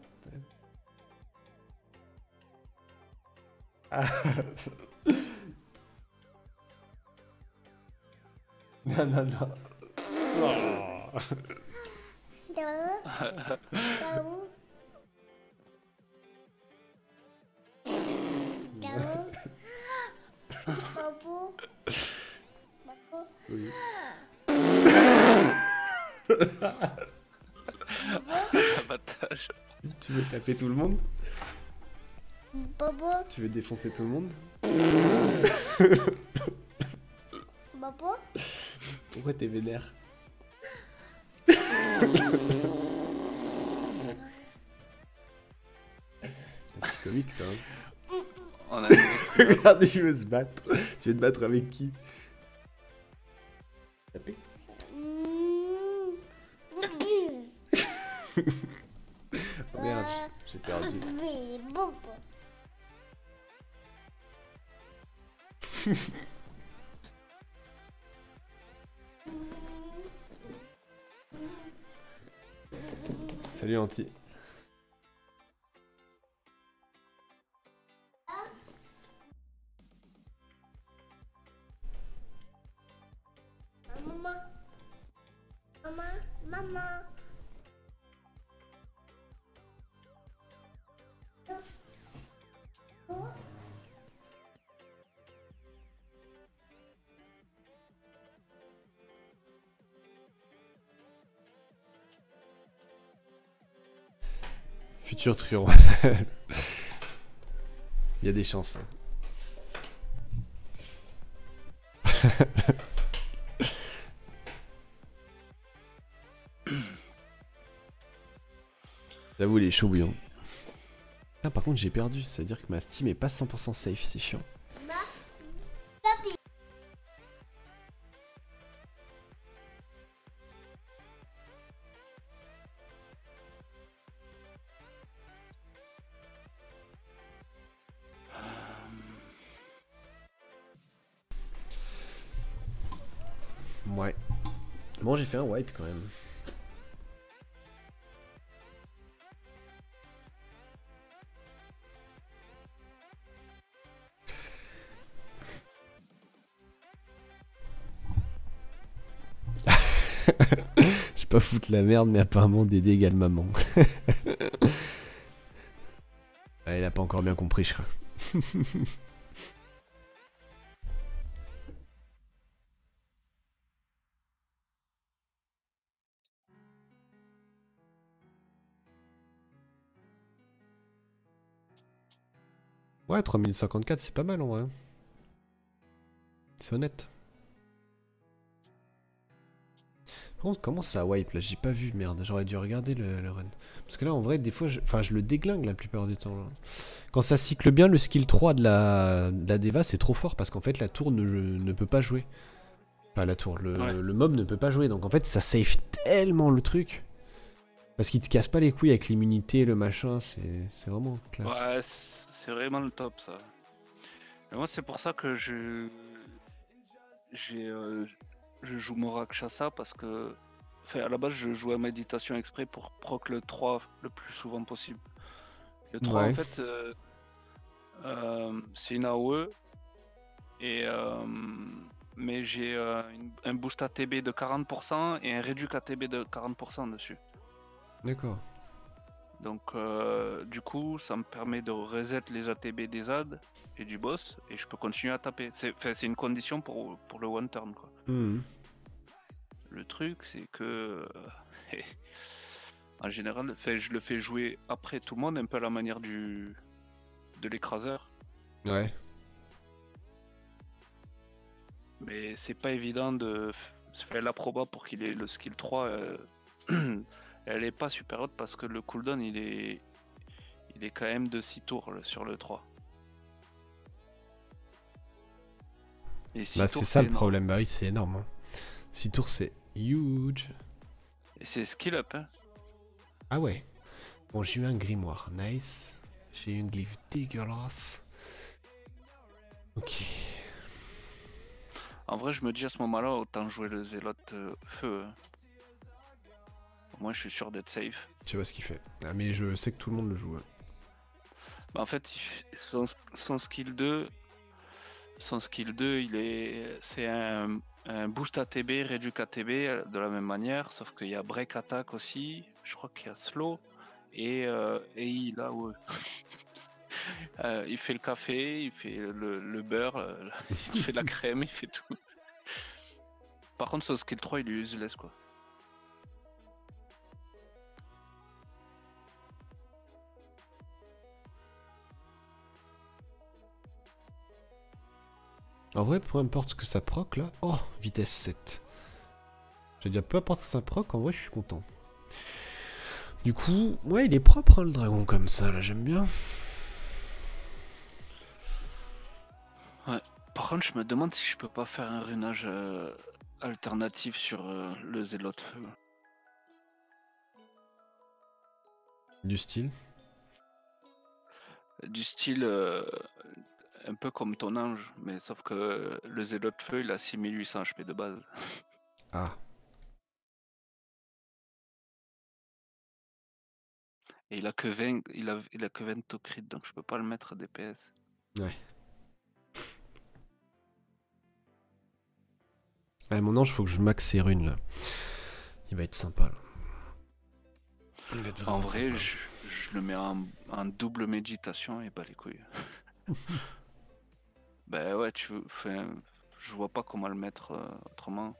non, non, non. Oui. Tu veux taper tout le monde Bobo. Tu veux défoncer tout le monde Bobo. Pourquoi t'es vénère C'est comique, toi. Hein. On a Regardez, je veux se battre. Tu veux te battre avec qui Taper Salut Futur. Il y a des chances. hein. J'avoue, il est chaud bouillant. Ah, par contre, j'ai perdu. Ça veut dire que ma Steam est pas 100% safe, c'est chiant. Fait un wipe quand même. Je vais pas foutre la merde, mais apparemment Dédé égale maman. Ah, il a pas encore bien compris, je crois. Ouais, 3054, c'est pas mal en vrai. C'est honnête. Par contre, comment ça wipe là? J'ai pas vu, merde. J'aurais dû regarder le, run. Parce que là, en vrai, des fois, je... enfin, je le déglingue la plupart du temps. Quand ça cycle bien, le skill 3 de la, la Deva, c'est trop fort parce qu'en fait, la tour ne, ne, peut pas jouer. Enfin, la tour, le, le, mob ne peut pas jouer. Donc en fait, ça save tellement le truc. Parce qu'il te casse pas les couilles avec l'immunité, le machin. C'est vraiment classe. Ouais, c'est vraiment le top ça. Moi, c'est pour ça que je. J'ai. Euh, je joue Morak Chassa parce que. Enfin, à la base, je jouais à méditation exprès pour proc le 3 le plus souvent possible. Le 3, en fait, euh, euh, c'est une AOE. Et, euh, mais j'ai un boost ATB de 40% et un réduc ATB de 40% dessus. D'accord. Donc, du coup, ça me permet de reset les ATB des AD et du boss et je peux continuer à taper. C'est une condition pour, pour le one turn. Quoi. Mmh. Le truc, c'est que en général, je le fais jouer après tout le monde, un peu à la manière du de l'écraseur. Ouais. Mais c'est pas évident de faire la proba pour qu'il ait le skill 3. Elle est pas super haute parce que le cooldown il est il est quand même de 6 tours sur le 3. bah c'est ça le problème, bah oui c'est énorme. 6 hein. tours c'est huge. Et c'est skill up hein. Ah ouais. Bon j'ai eu un grimoire, nice. J'ai eu une glyphe dégueulasse. Ok. En vrai je me dis à ce moment-là autant jouer le zélote euh, feu. Hein. Moi je suis sûr d'être safe. Tu vois ce qu'il fait. Ah, mais je sais que tout le monde le joue. Hein. Bah, en fait, son, skill 2, son skill 2, il est, c'est un, boost ATB, réduit ATB de la même manière, sauf qu'il y a break attack aussi. Je crois qu'il y a slow et, euh, et il a euh, il fait le café, il fait le, beurre, euh, il fait la crème, il fait tout. Par contre, son skill 3, il est useless quoi. En vrai, peu importe ce que ça proc là. Oh, vitesse 7. J'ai dit, peu importe ce que ça proc, en vrai, je suis content. Du coup, ouais, il est propre hein, le dragon comme ça, là, j'aime bien. Ouais. Par contre, je me demande si je peux pas faire un runage euh, alternatif sur euh, le zélote feu. Du style? Du style euh, un peu comme ton ange, mais sauf que le zélote de feu, il a 6800 HP de base. Ah. Et il a que 20, il a, il a que 20 au crit, donc je peux pas le mettre DPS. Ouais. Ouais, mon ange, faut que je max ses runes là. Il va être sympa là. en vrai, je, le mets en, en, double méditation et bah les couilles. Bah ouais, tu enfin, je vois pas comment le mettre euh, autrement.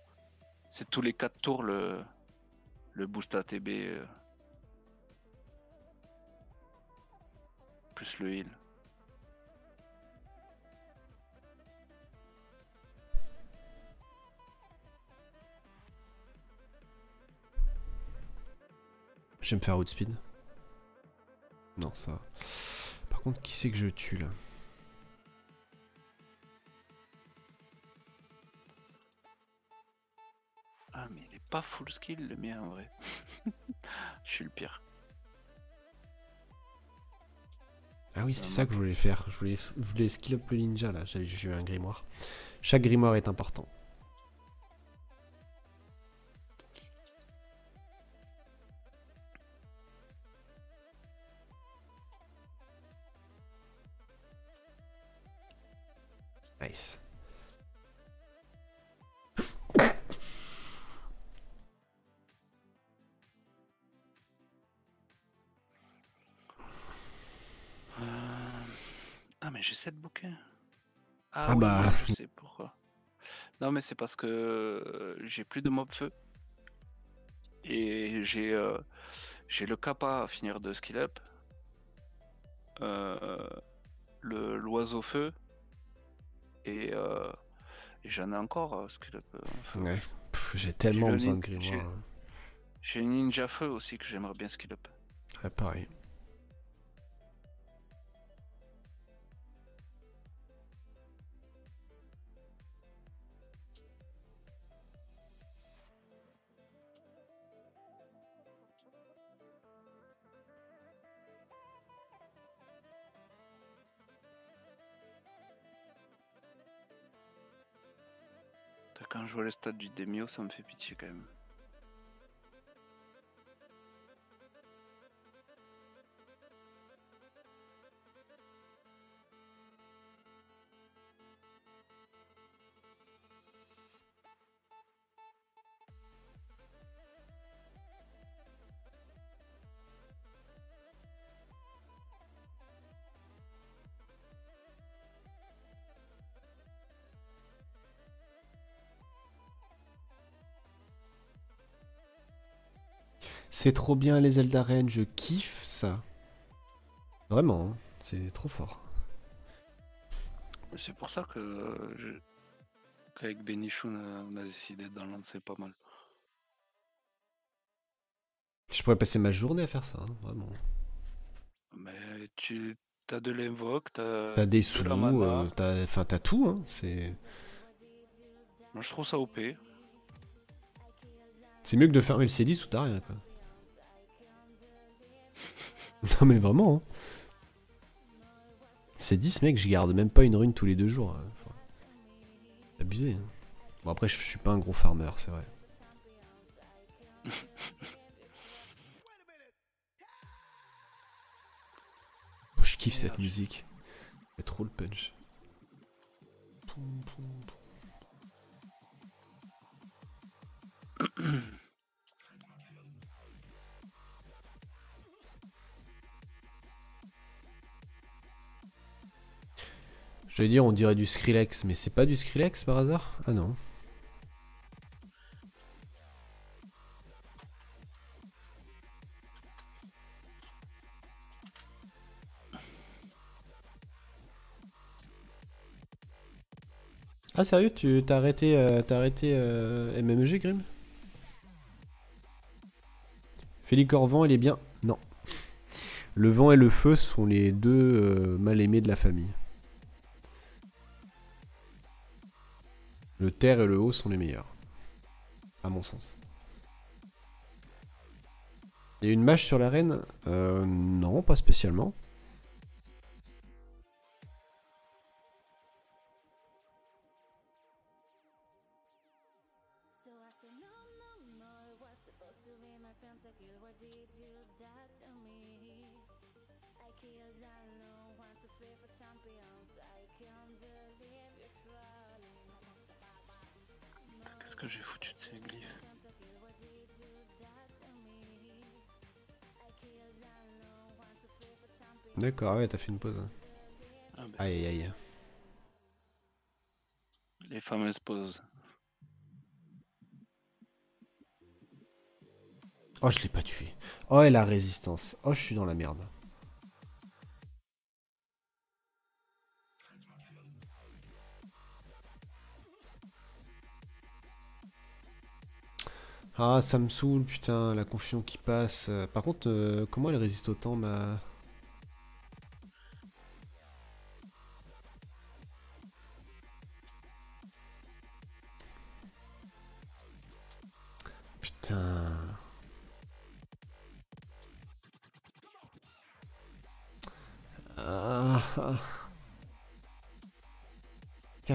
C'est tous les 4 tours le, le boost ATB euh, plus le heal. Je vais me faire outspeed. Non, ça. Par contre, qui c'est que je tue là? Pas full skill le mien en vrai. je suis le pire. Ah oui, c'est ça que je voulais faire. Je voulais, je voulais skill up le ninja là. J'ai eu un grimoire. Chaque grimoire est important. Mais c'est parce que euh, j'ai plus de mob feu. Et j'ai euh, j'ai le kappa à finir de skill up. Euh, le l'oiseau feu. Et, j'en ai encore skill up. j'ai tellement besoin de grimoire. J'ai ninja feu aussi que j'aimerais bien skill up. Ouais, pareil. Vois le stade du Demio, ça me fait pitié quand même. C'est trop bien les Eldaren, je kiffe ça. Vraiment, hein, c'est trop fort. C'est pour ça que je... qu'avec Benichou on a décidé d'en lancer pas mal. Je pourrais passer ma journée à faire ça, hein, vraiment. Mais tu as de l'invoque, t'as T'as des de sous, euh, t'as, enfin t'as tout, hein. C'est, Moi je trouve ça OP. c'est mieux que de fermer le C10 où t'as rien, quoi. non mais vraiment. Hein. C10, mec, je garde même pas une rune tous les deux jours. c'est abusé. hein. Bon après, je je suis pas un gros farmer, c'est vrai. Oh, je kiffe cette musique. C'est trop le punch. J'allais dire, on dirait du Skrillex, mais c'est pas du Skrillex par hasard? Ah non. Ah sérieux, tu t'as arrêté, euh, euh, MMG Grim? Félix Orvan, il est bien? Non. Le vent et le feu sont les deux euh, mal aimés de la famille. Le terre et le haut sont les meilleurs. À mon sens. Il y a une mâche sur l'arène? Euh, Non, pas spécialement. D'accord, ouais, t'as fait une pause. Ah ben, Aïe aïe aïe. Les fameuses pauses. Oh, je l'ai pas tué. Oh, et la résistance. Oh, je suis dans la merde. Ah, ça me saoule, putain, la confusion qui passe. Par contre, euh, comment elle résiste autant, ma...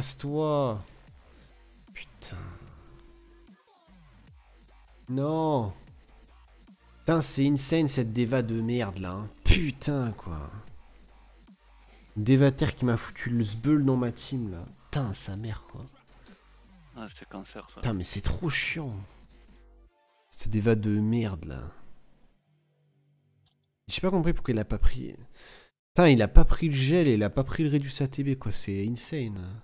Casse-toi. Putain. Non. Putain, c'est insane cette déva de merde là. hein. Putain quoi. Dévater qui m'a foutu le sbeul dans ma team là. Putain, sa mère quoi. Ah, c'est cancer ça. Putain, mais c'est trop chiant. Ce déva de merde là. J'ai pas compris pourquoi il a pas pris. Putain, il a pas pris le gel et il a pas pris le Redus ATB quoi, c'est insane.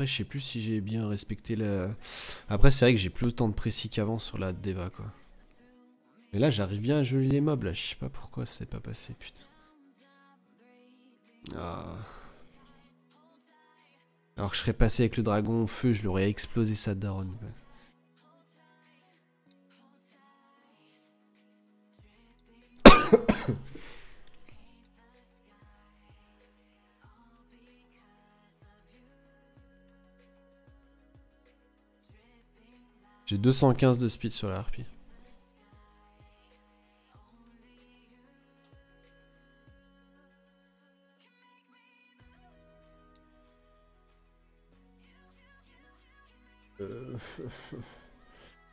Après, je sais plus si j'ai bien respecté la. Après, c'est vrai que j'ai plus autant de précis qu'avant sur la Deva quoi. Mais là, j'arrive bien à geler les mobs là, je sais pas pourquoi c'est pas passé, putain. Ah. Alors que je serais passé avec le dragon au feu, je l'aurais explosé sa daronne. quoi. J'ai 215 de speed sur la harpie. Euh,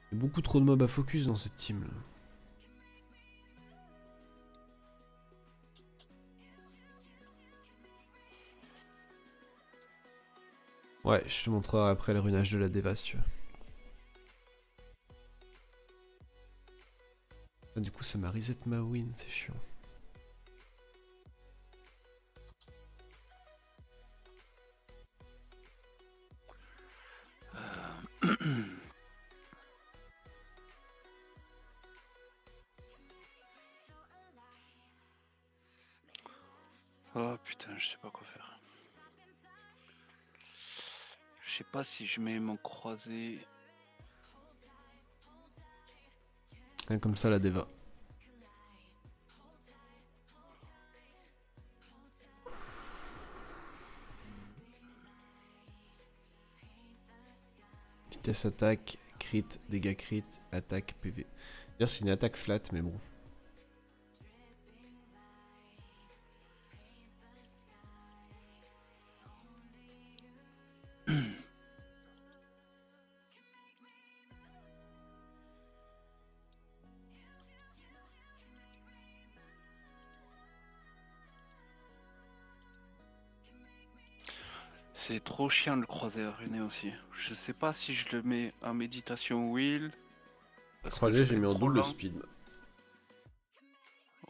Il y a beaucoup trop de mobs à focus dans cette team là. Ouais, je te montrerai après le runage de la tu veux. Du coup, ça m'a reset ma win, c'est chiant. Oh putain, je sais pas quoi faire. Je sais pas si je mets mon croisé Rien comme ça la Deva. Vitesse attaque, crit, dégâts crit, attaque, PV. D'ailleurs c'est une attaque flat mais bon. Trop chiant le croisé runé aussi. Je sais pas si je le mets en méditation parce que Croisé je j'ai mis en double lent. speed.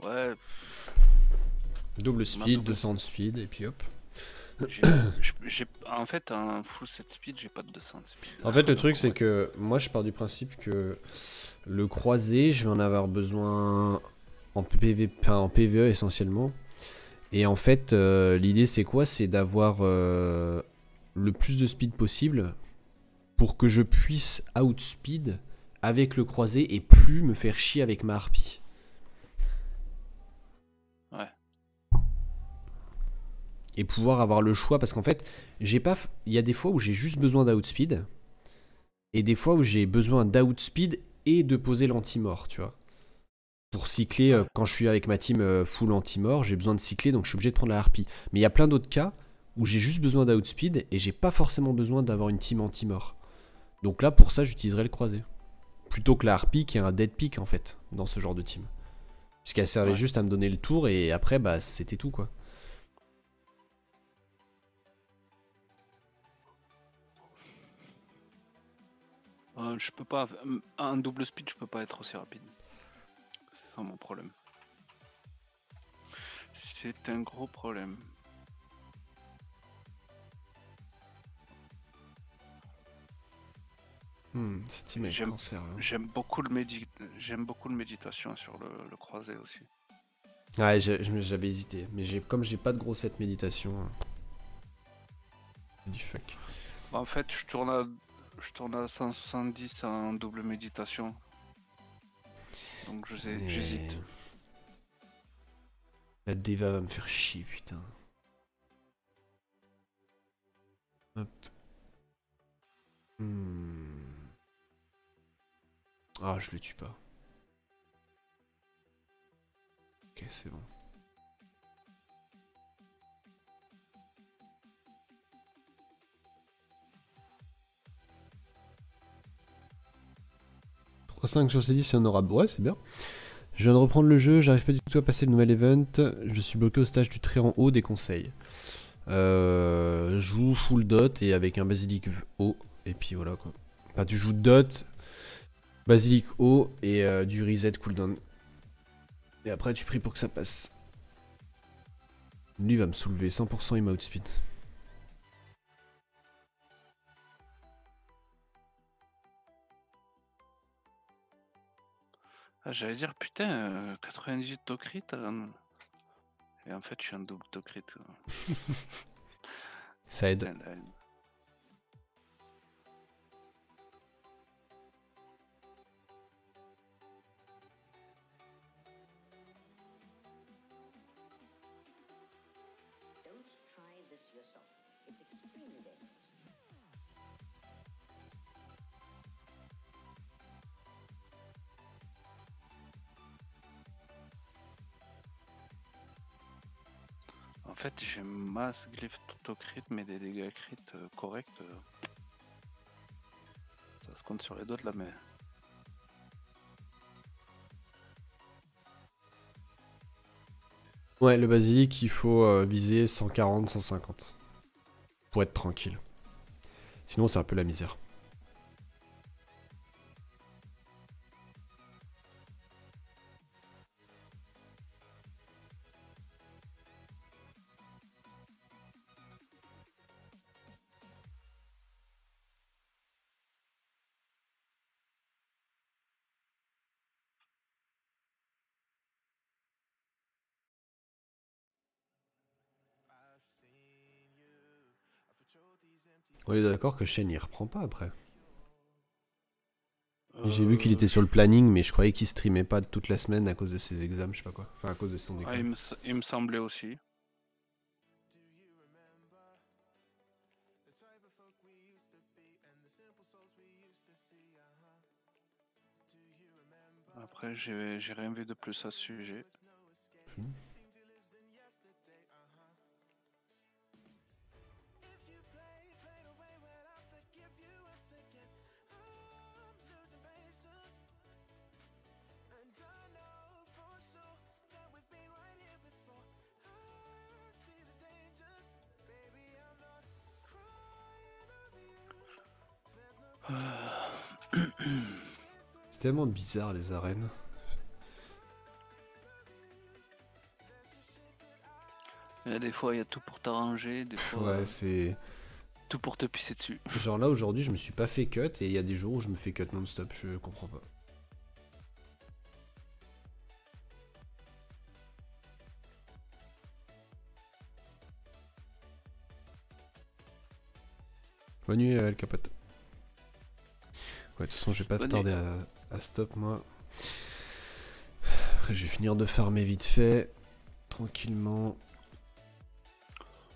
Ouais, Double speed, double- 200 de speed et puis hop. j'ai- en fait, un full set speed, j'ai pas de 200 de speed. En fait, le truc, c'est que moi, je pars du principe que le croisé, je vais en avoir besoin en, PV, enfin, en PVE essentiellement. Et en fait, euh, l'idée, c'est quoi? C'est d'avoir euh, le plus de speed possible pour que je puisse outspeed avec le croisé et plus me faire chier avec ma harpie. Ouais. Et pouvoir avoir le choix parce qu'en fait, j'ai pas. Il y a des fois où j'ai juste besoin d'outspeed et des fois où j'ai besoin d'outspeed et de poser l'anti-mort, tu vois. Pour cycler, euh, quand je suis avec ma team euh, full anti-mort, j'ai besoin de cycler donc je suis obligé de prendre la harpie. Mais il y a plein d'autres cas où j'ai juste besoin d'outspeed et j'ai pas forcément besoin d'avoir une team anti-mort. Donc là, pour ça, j'utiliserai le croisé. Plutôt que la harpie qui est un dead pick en fait, dans ce genre de team. Puisqu'elle servait Ouais. juste à me donner le tour et après, bah c'était tout quoi. Euh, je peux pas. Un double speed, je peux pas être aussi rapide. C'est ça mon problème. C'est un gros problème. Hmm, cette est J'aime- cancer. hein. J'aime beaucoup le médi... j'aime beaucoup le méditation sur le, le croisé aussi. Ouais, j'ai- j'avais hésité. Mais j'ai comme j'ai pas de gros set méditation. hein. Du fuck. Bah, en fait, je tourne à je tourne à 170 en double méditation. Donc je sais, Mais- j'hésite. La Deva va me faire chier, putain. Hop. Hmm. Ah, je le tue pas. Ok, c'est bon. « 3-5 sur C10 c'est honorable. Ouais, c'est bien. Je viens de reprendre le jeu, j'arrive pas du tout à passer le nouvel event. Je suis bloqué au stage du très en haut des conseils. Euh, joue full dot et avec un basilic haut. Et puis voilà quoi. Enfin, tu joues dot, basilic haut et euh, du reset cooldown. Et après, tu pries pour que ça passe. Lui va me soulever 100% il m'a outspeed. Ah, J'allais dire putain, euh, 98 to crit. euh, Et en fait, je suis un double to crit. euh. Ça aide. Fait, j'ai masse glyph crit, mais des dégâts crit euh, corrects. euh. Ça se compte sur les doigts de la main. Ouais, le basilic, il faut euh, viser 140, 150. Pour être tranquille. Sinon, c'est un peu la misère. On est d'accord que Shen il reprend pas après. J'ai vu qu'il Euh, était sur le planning, mais je croyais qu'il streamait pas toute la semaine à cause de ses examens, je sais pas quoi. Enfin, à cause de son ah, école. il, me, s- il me semblait aussi. Après, j'ai j'ai rien vu de plus à ce sujet. C'est tellement bizarre les arènes. Et des fois, il y a tout pour t'arranger, des fois, Ouais, c'est. tout pour te pisser dessus. Genre là aujourd'hui, je me suis pas fait cut et il y a des jours où je me fais cut non-stop, je comprends pas. Bonne nuit, euh, El Capote. Ouais, de toute façon, je vais pas tarder à, à stop moi. Après, je vais finir de farmer vite fait, tranquillement.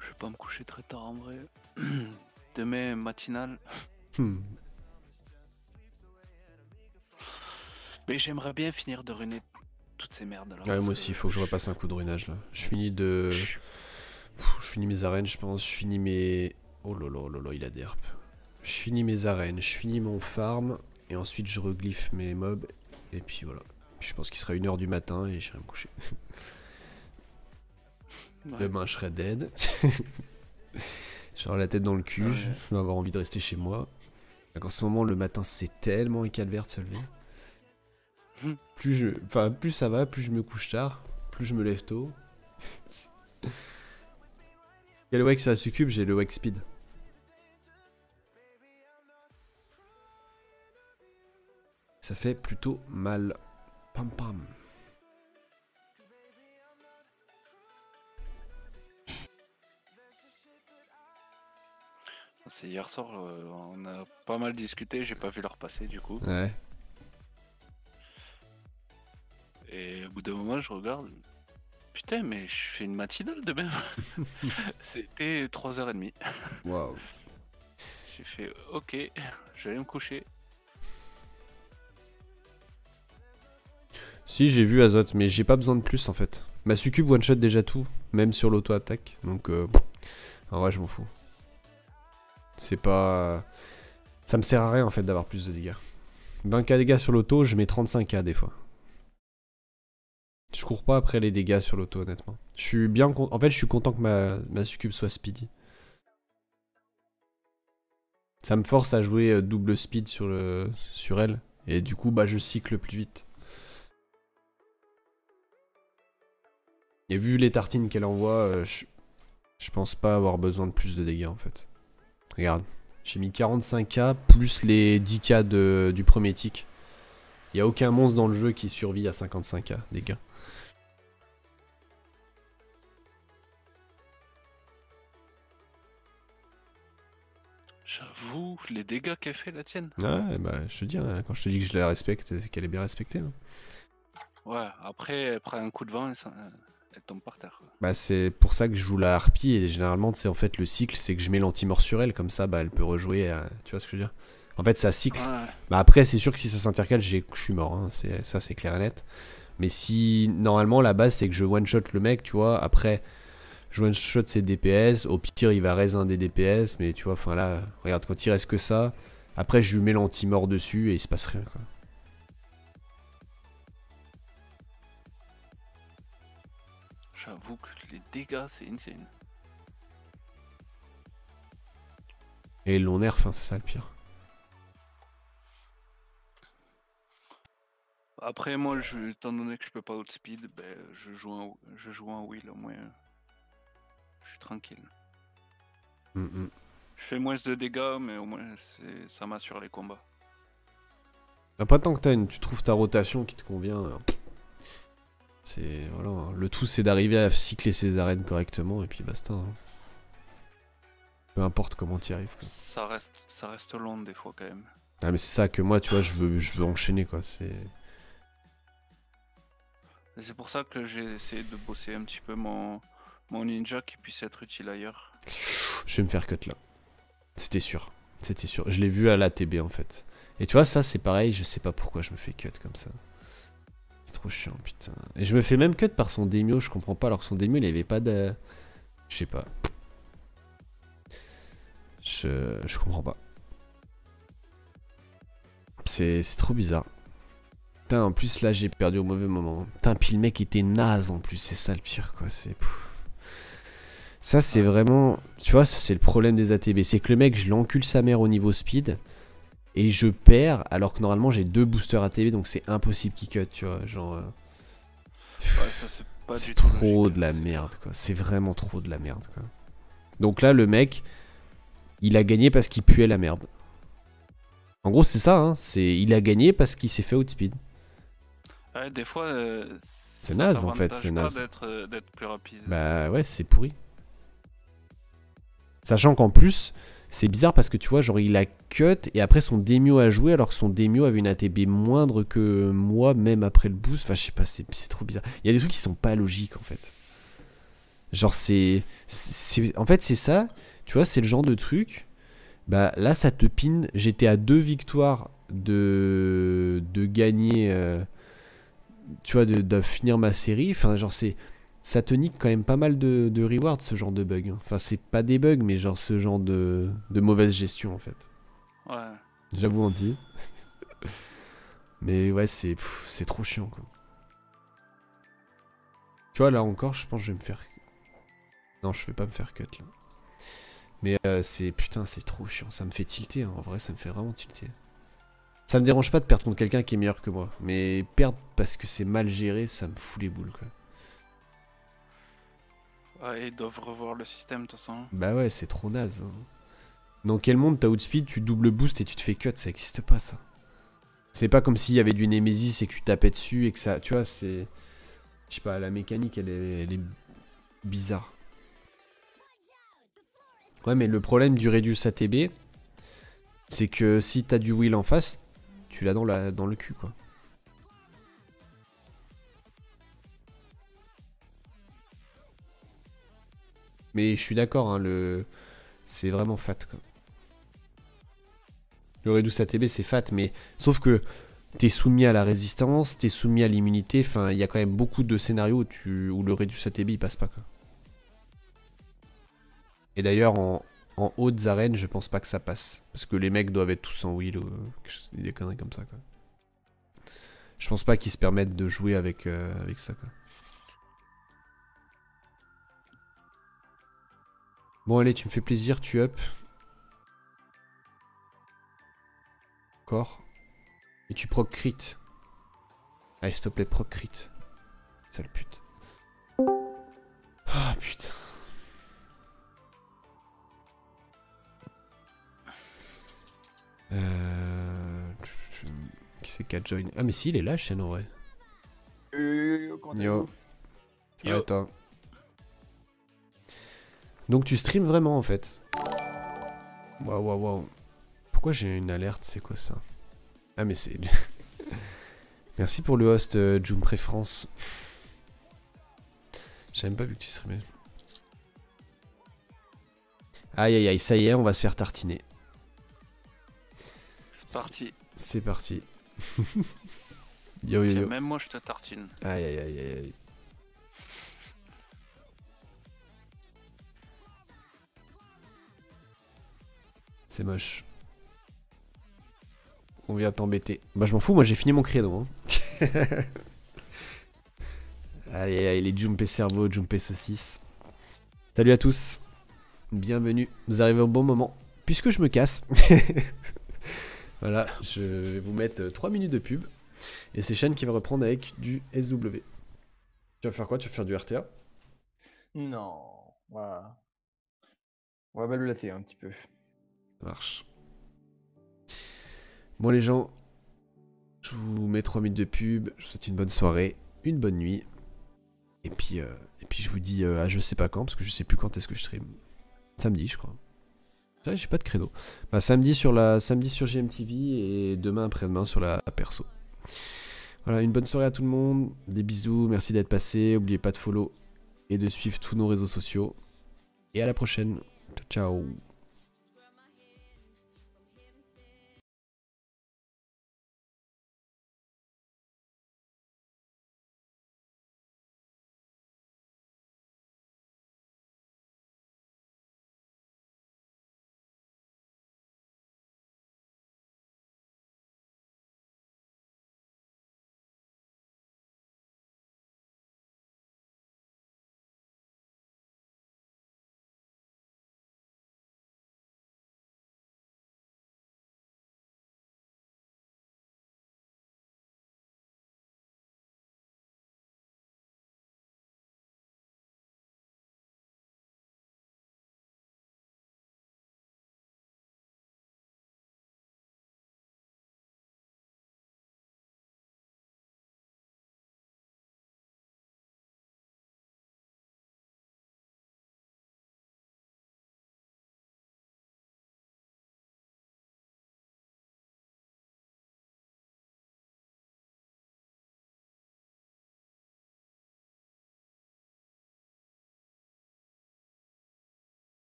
Je vais pas me coucher très tard en vrai. Demain, matinale. Hmm. Mais j'aimerais bien finir de ruiner toutes ces merdes là. Ouais, moi aussi, il faut que je repasse un coup de runage là. Je finis de. Je- Pff, Je finis mes arènes, je pense. Je finis mes. Oh là là, il a derp. Je finis mes arènes, je finis mon farm. Et ensuite, je reglyphe mes mobs. Et puis voilà. Je pense qu'il sera 1h du matin et j'irai me coucher. Ouais. Demain, je serai dead. J'aurai la tête dans le cul. Ouais. Je vais avoir envie de rester chez moi. En ce moment, le matin, c'est tellement un calvaire de se lever. Hmm. Plus, je... enfin, plus ça va, plus je me couche tard. Plus je me lève tôt. Quel wax sur la succube J'ai le wax speed. Ça fait plutôt mal. Pam pam. C'est hier soir, euh, on a pas mal discuté, j'ai pas vu leur passer du coup. Ouais. Et au bout d'un moment, je regarde. Putain, mais je fais une matinale demain. C'était 3h30. Waouh. J'ai fait ok, je vais aller me coucher. Si, j'ai vu Azot, mais j'ai pas besoin de plus en fait. Ma succube one shot déjà tout, même sur l'auto-attaque. Donc, euh, en vrai, je m'en fous. C'est pas. Ça me sert à rien en fait d'avoir plus de dégâts. 20k dégâts sur l'auto, je mets 35k des fois. Je cours pas après les dégâts sur l'auto, honnêtement. Je suis bien En fait, je suis content que ma, ma succube soit speedy. Ça me force à jouer euh, double speed sur, sur elle. Et du coup, bah, je cycle plus vite. Et vu les tartines qu'elle envoie, euh, je... je pense pas avoir besoin de plus de dégâts en fait. Regarde, j'ai mis 45k plus les 10k de... du premier tic. Il a aucun monstre dans le jeu qui survit à 55k dégâts. J'avoue, les dégâts qu'elle fait la tienne. Ouais, bah je te dis, hein, quand je te dis que je la respecte, c'est qu'elle est bien respectée. hein. Ouais, après, elle prend un coup de vent et ça- elle tombe par terre. Bah c'est pour ça que je joue la harpie et généralement c'est en fait le cycle c'est que je mets l'anti-mort sur elle comme ça bah elle peut rejouer à- tu vois ce que je veux dire? En fait ça cycle Ouais, Bah après, c'est sûr que si ça s'intercale, j'ai- je suis mort. hein, c'est ça, c'est clair et net. Mais si normalement la base c'est que je one shot le mec, tu vois. Après, je one shot ses DPS. Au pire, il va raise un des DPS, mais tu vois, enfin là, regarde quand il reste que ça. Après, je lui mets l'anti-mort dessus et il se passe rien. Quoi. Dégâts, c'est insane. Et l'ont nerf, hein, c'est ça le pire. Après, moi, je, étant donné que je peux pas outspeed, ben, je joue en, je joue en wheel au moins. Je suis tranquille. Mm, mm. Je fais moins de dégâts, mais au moins, ça m'assure les combats. Bah, pas tant que t'as une- tu trouves ta rotation qui te convient. alors, C'est voilà, hein. le tout c'est d'arriver à cycler ses arènes correctement et puis basta. hein. Peu importe comment tu y arrives. quoi. Ça reste, ça reste long des fois quand même. Ah, mais c'est ça que moi, tu vois, je veux, je veux enchaîner, quoi. C'est. C'est pour ça que j'ai essayé de bosser un petit peu mon, mon ninja qui puisse être utile ailleurs. Je vais me faire cut là. C'était sûr. C'était sûr. Je l'ai vu à la TB en fait. Et tu vois, ça c'est pareil, je sais pas pourquoi je me fais cut comme ça. C'est trop chiant, putain. Et je me fais même cut par son démio, je comprends pas, alors que son démio il avait pas de. Je sais pas. Je, je comprends pas. C'est c'est trop bizarre. Putain, en plus là j'ai perdu au mauvais moment. Putain, puis le mec était naze en plus, c'est ça le pire quoi. C'est. Ça c'est vraiment. Tu vois, ça c'est le problème des ATB. C'est que le mec, je l'encule sa mère au niveau speed. Et je perds alors que normalement j'ai deux boosters ATB donc c'est impossible qu'il cut, tu vois. Genre. euh, Ouais, ça c'est pas du trop logique, de la merde, quoi. C'est vraiment trop de la merde, quoi. Donc là, le mec, il a gagné parce qu'il puait la merde. En gros, c'est ça, hein. C'est, il a gagné parce qu'il s'est fait outspeed. Ouais, des fois. euh, C'est naze, en fait, c'est naze. d'être euh, d'être plus rapide. Bah ouais, c'est pourri. Sachant qu'en plus, c'est bizarre parce que tu vois, genre il a cut et après son démio a joué alors que son démio avait une ATB moindre que moi, même après le boost. Enfin, je sais pas, c'est trop bizarre. Il y a des trucs qui sont pas logiques en fait. Genre, c'est. c'est- En fait, c'est ça, tu vois, c'est le genre de truc. Bah là, ça te pine. J'étais à deux victoires de, de gagner. euh, Tu vois, de, de finir ma série. Enfin, genre, c'est ça te nique quand même pas mal de, de rewards ce genre de bug. hein. Enfin, c'est pas des bugs, mais genre ce genre de, de mauvaise gestion en fait. Ouais. J'avoue, on dit. mais ouais, c'est pff, c'est trop chiant quoi. Tu vois, là encore, je pense que je vais me faire. Non, je vais pas me faire cut là. Mais euh, c'est putain, c'est trop chiant. Ça me fait tilter, hein. en vrai, ça me fait vraiment tilter. Ça me dérange pas de perdre contre quelqu'un qui est meilleur que moi. Mais perdre parce que c'est mal géré, ça me fout les boules quoi. Ouais, ils doivent revoir le système de toute façon. Bah ouais, c'est trop naze. hein. Dans quel monde t'as outspeed, tu double boost et tu te fais cut Ça existe pas ça. C'est pas comme s'il y avait du Nemesis et que tu tapais dessus et que ça. Tu vois, c'est. Je sais pas, la mécanique elle est, bizarre. Ouais, mais le problème du Reduce ATB, c'est que si t'as du Will en face, tu l'as dans, la, dans le cul quoi. Mais je suis d'accord, hein, le... c'est vraiment fat quoi. Le Reduce ATB c'est fat, mais sauf que t'es soumis à la résistance, t'es soumis à l'immunité, enfin il y a quand même beaucoup de scénarios où, le Reduce ATB il passe pas quoi. Et d'ailleurs en... en hautes arènes je pense pas que ça passe. Parce que les mecs doivent être tous en wheel ou des conneries comme ça. Je pense pas qu'ils se permettent de jouer avec, euh, avec ça. Bon allez, tu me fais plaisir, tu up. Encore. Et tu proc crit. Allez, s'il te plaît, proc crit. Sale pute. Ah putain. Euh... Qui c'est qui a join? Ah mais si, il est là, Shen en vrai. Yo. Ça va Yo. toi? Donc tu stream vraiment en fait Waouh waouh waouh. Pourquoi j'ai une alerte C'est quoi ça? Ah mais c'est... Merci pour le host euh, Jumpré France. J'ai même pas vu que tu streamais. Aïe aïe aïe, ça y est, on va se faire tartiner. C'est parti. C'est parti. yo yo yo. Même moi je te tartine. Aïe aïe aïe aïe C'est moche. On vient t'embêter. Bah je m'en fous, moi j'ai fini mon credo. Hein. allez, allez, les Jumpé cerveau, Jumpé saucisse. Salut à tous. Bienvenue. Vous arrivez au bon moment. Puisque je me casse. voilà, je vais vous mettre 3 minutes de pub. Et c'est Shane qui va reprendre avec du SW. Tu vas faire quoi? Tu vas faire du RTA Non, on va... On va balloter un petit peu. Marche. Bon les gens, je vous mets 3 minutes de pub, je vous souhaite une bonne soirée, une bonne nuit. Et puis, euh, et puis je vous dis euh, à je sais pas quand, parce que je sais plus quand est-ce que je stream. Samedi je crois. J'ai pas de créneau. Bah, samedi sur, la, samedi sur GMTV et demain après-demain sur la perso. Voilà, une bonne soirée à tout le monde. Des bisous, merci d'être passé. N'oubliez pas de follow et de suivre tous nos réseaux sociaux. Et à la prochaine. Ciao, ciao.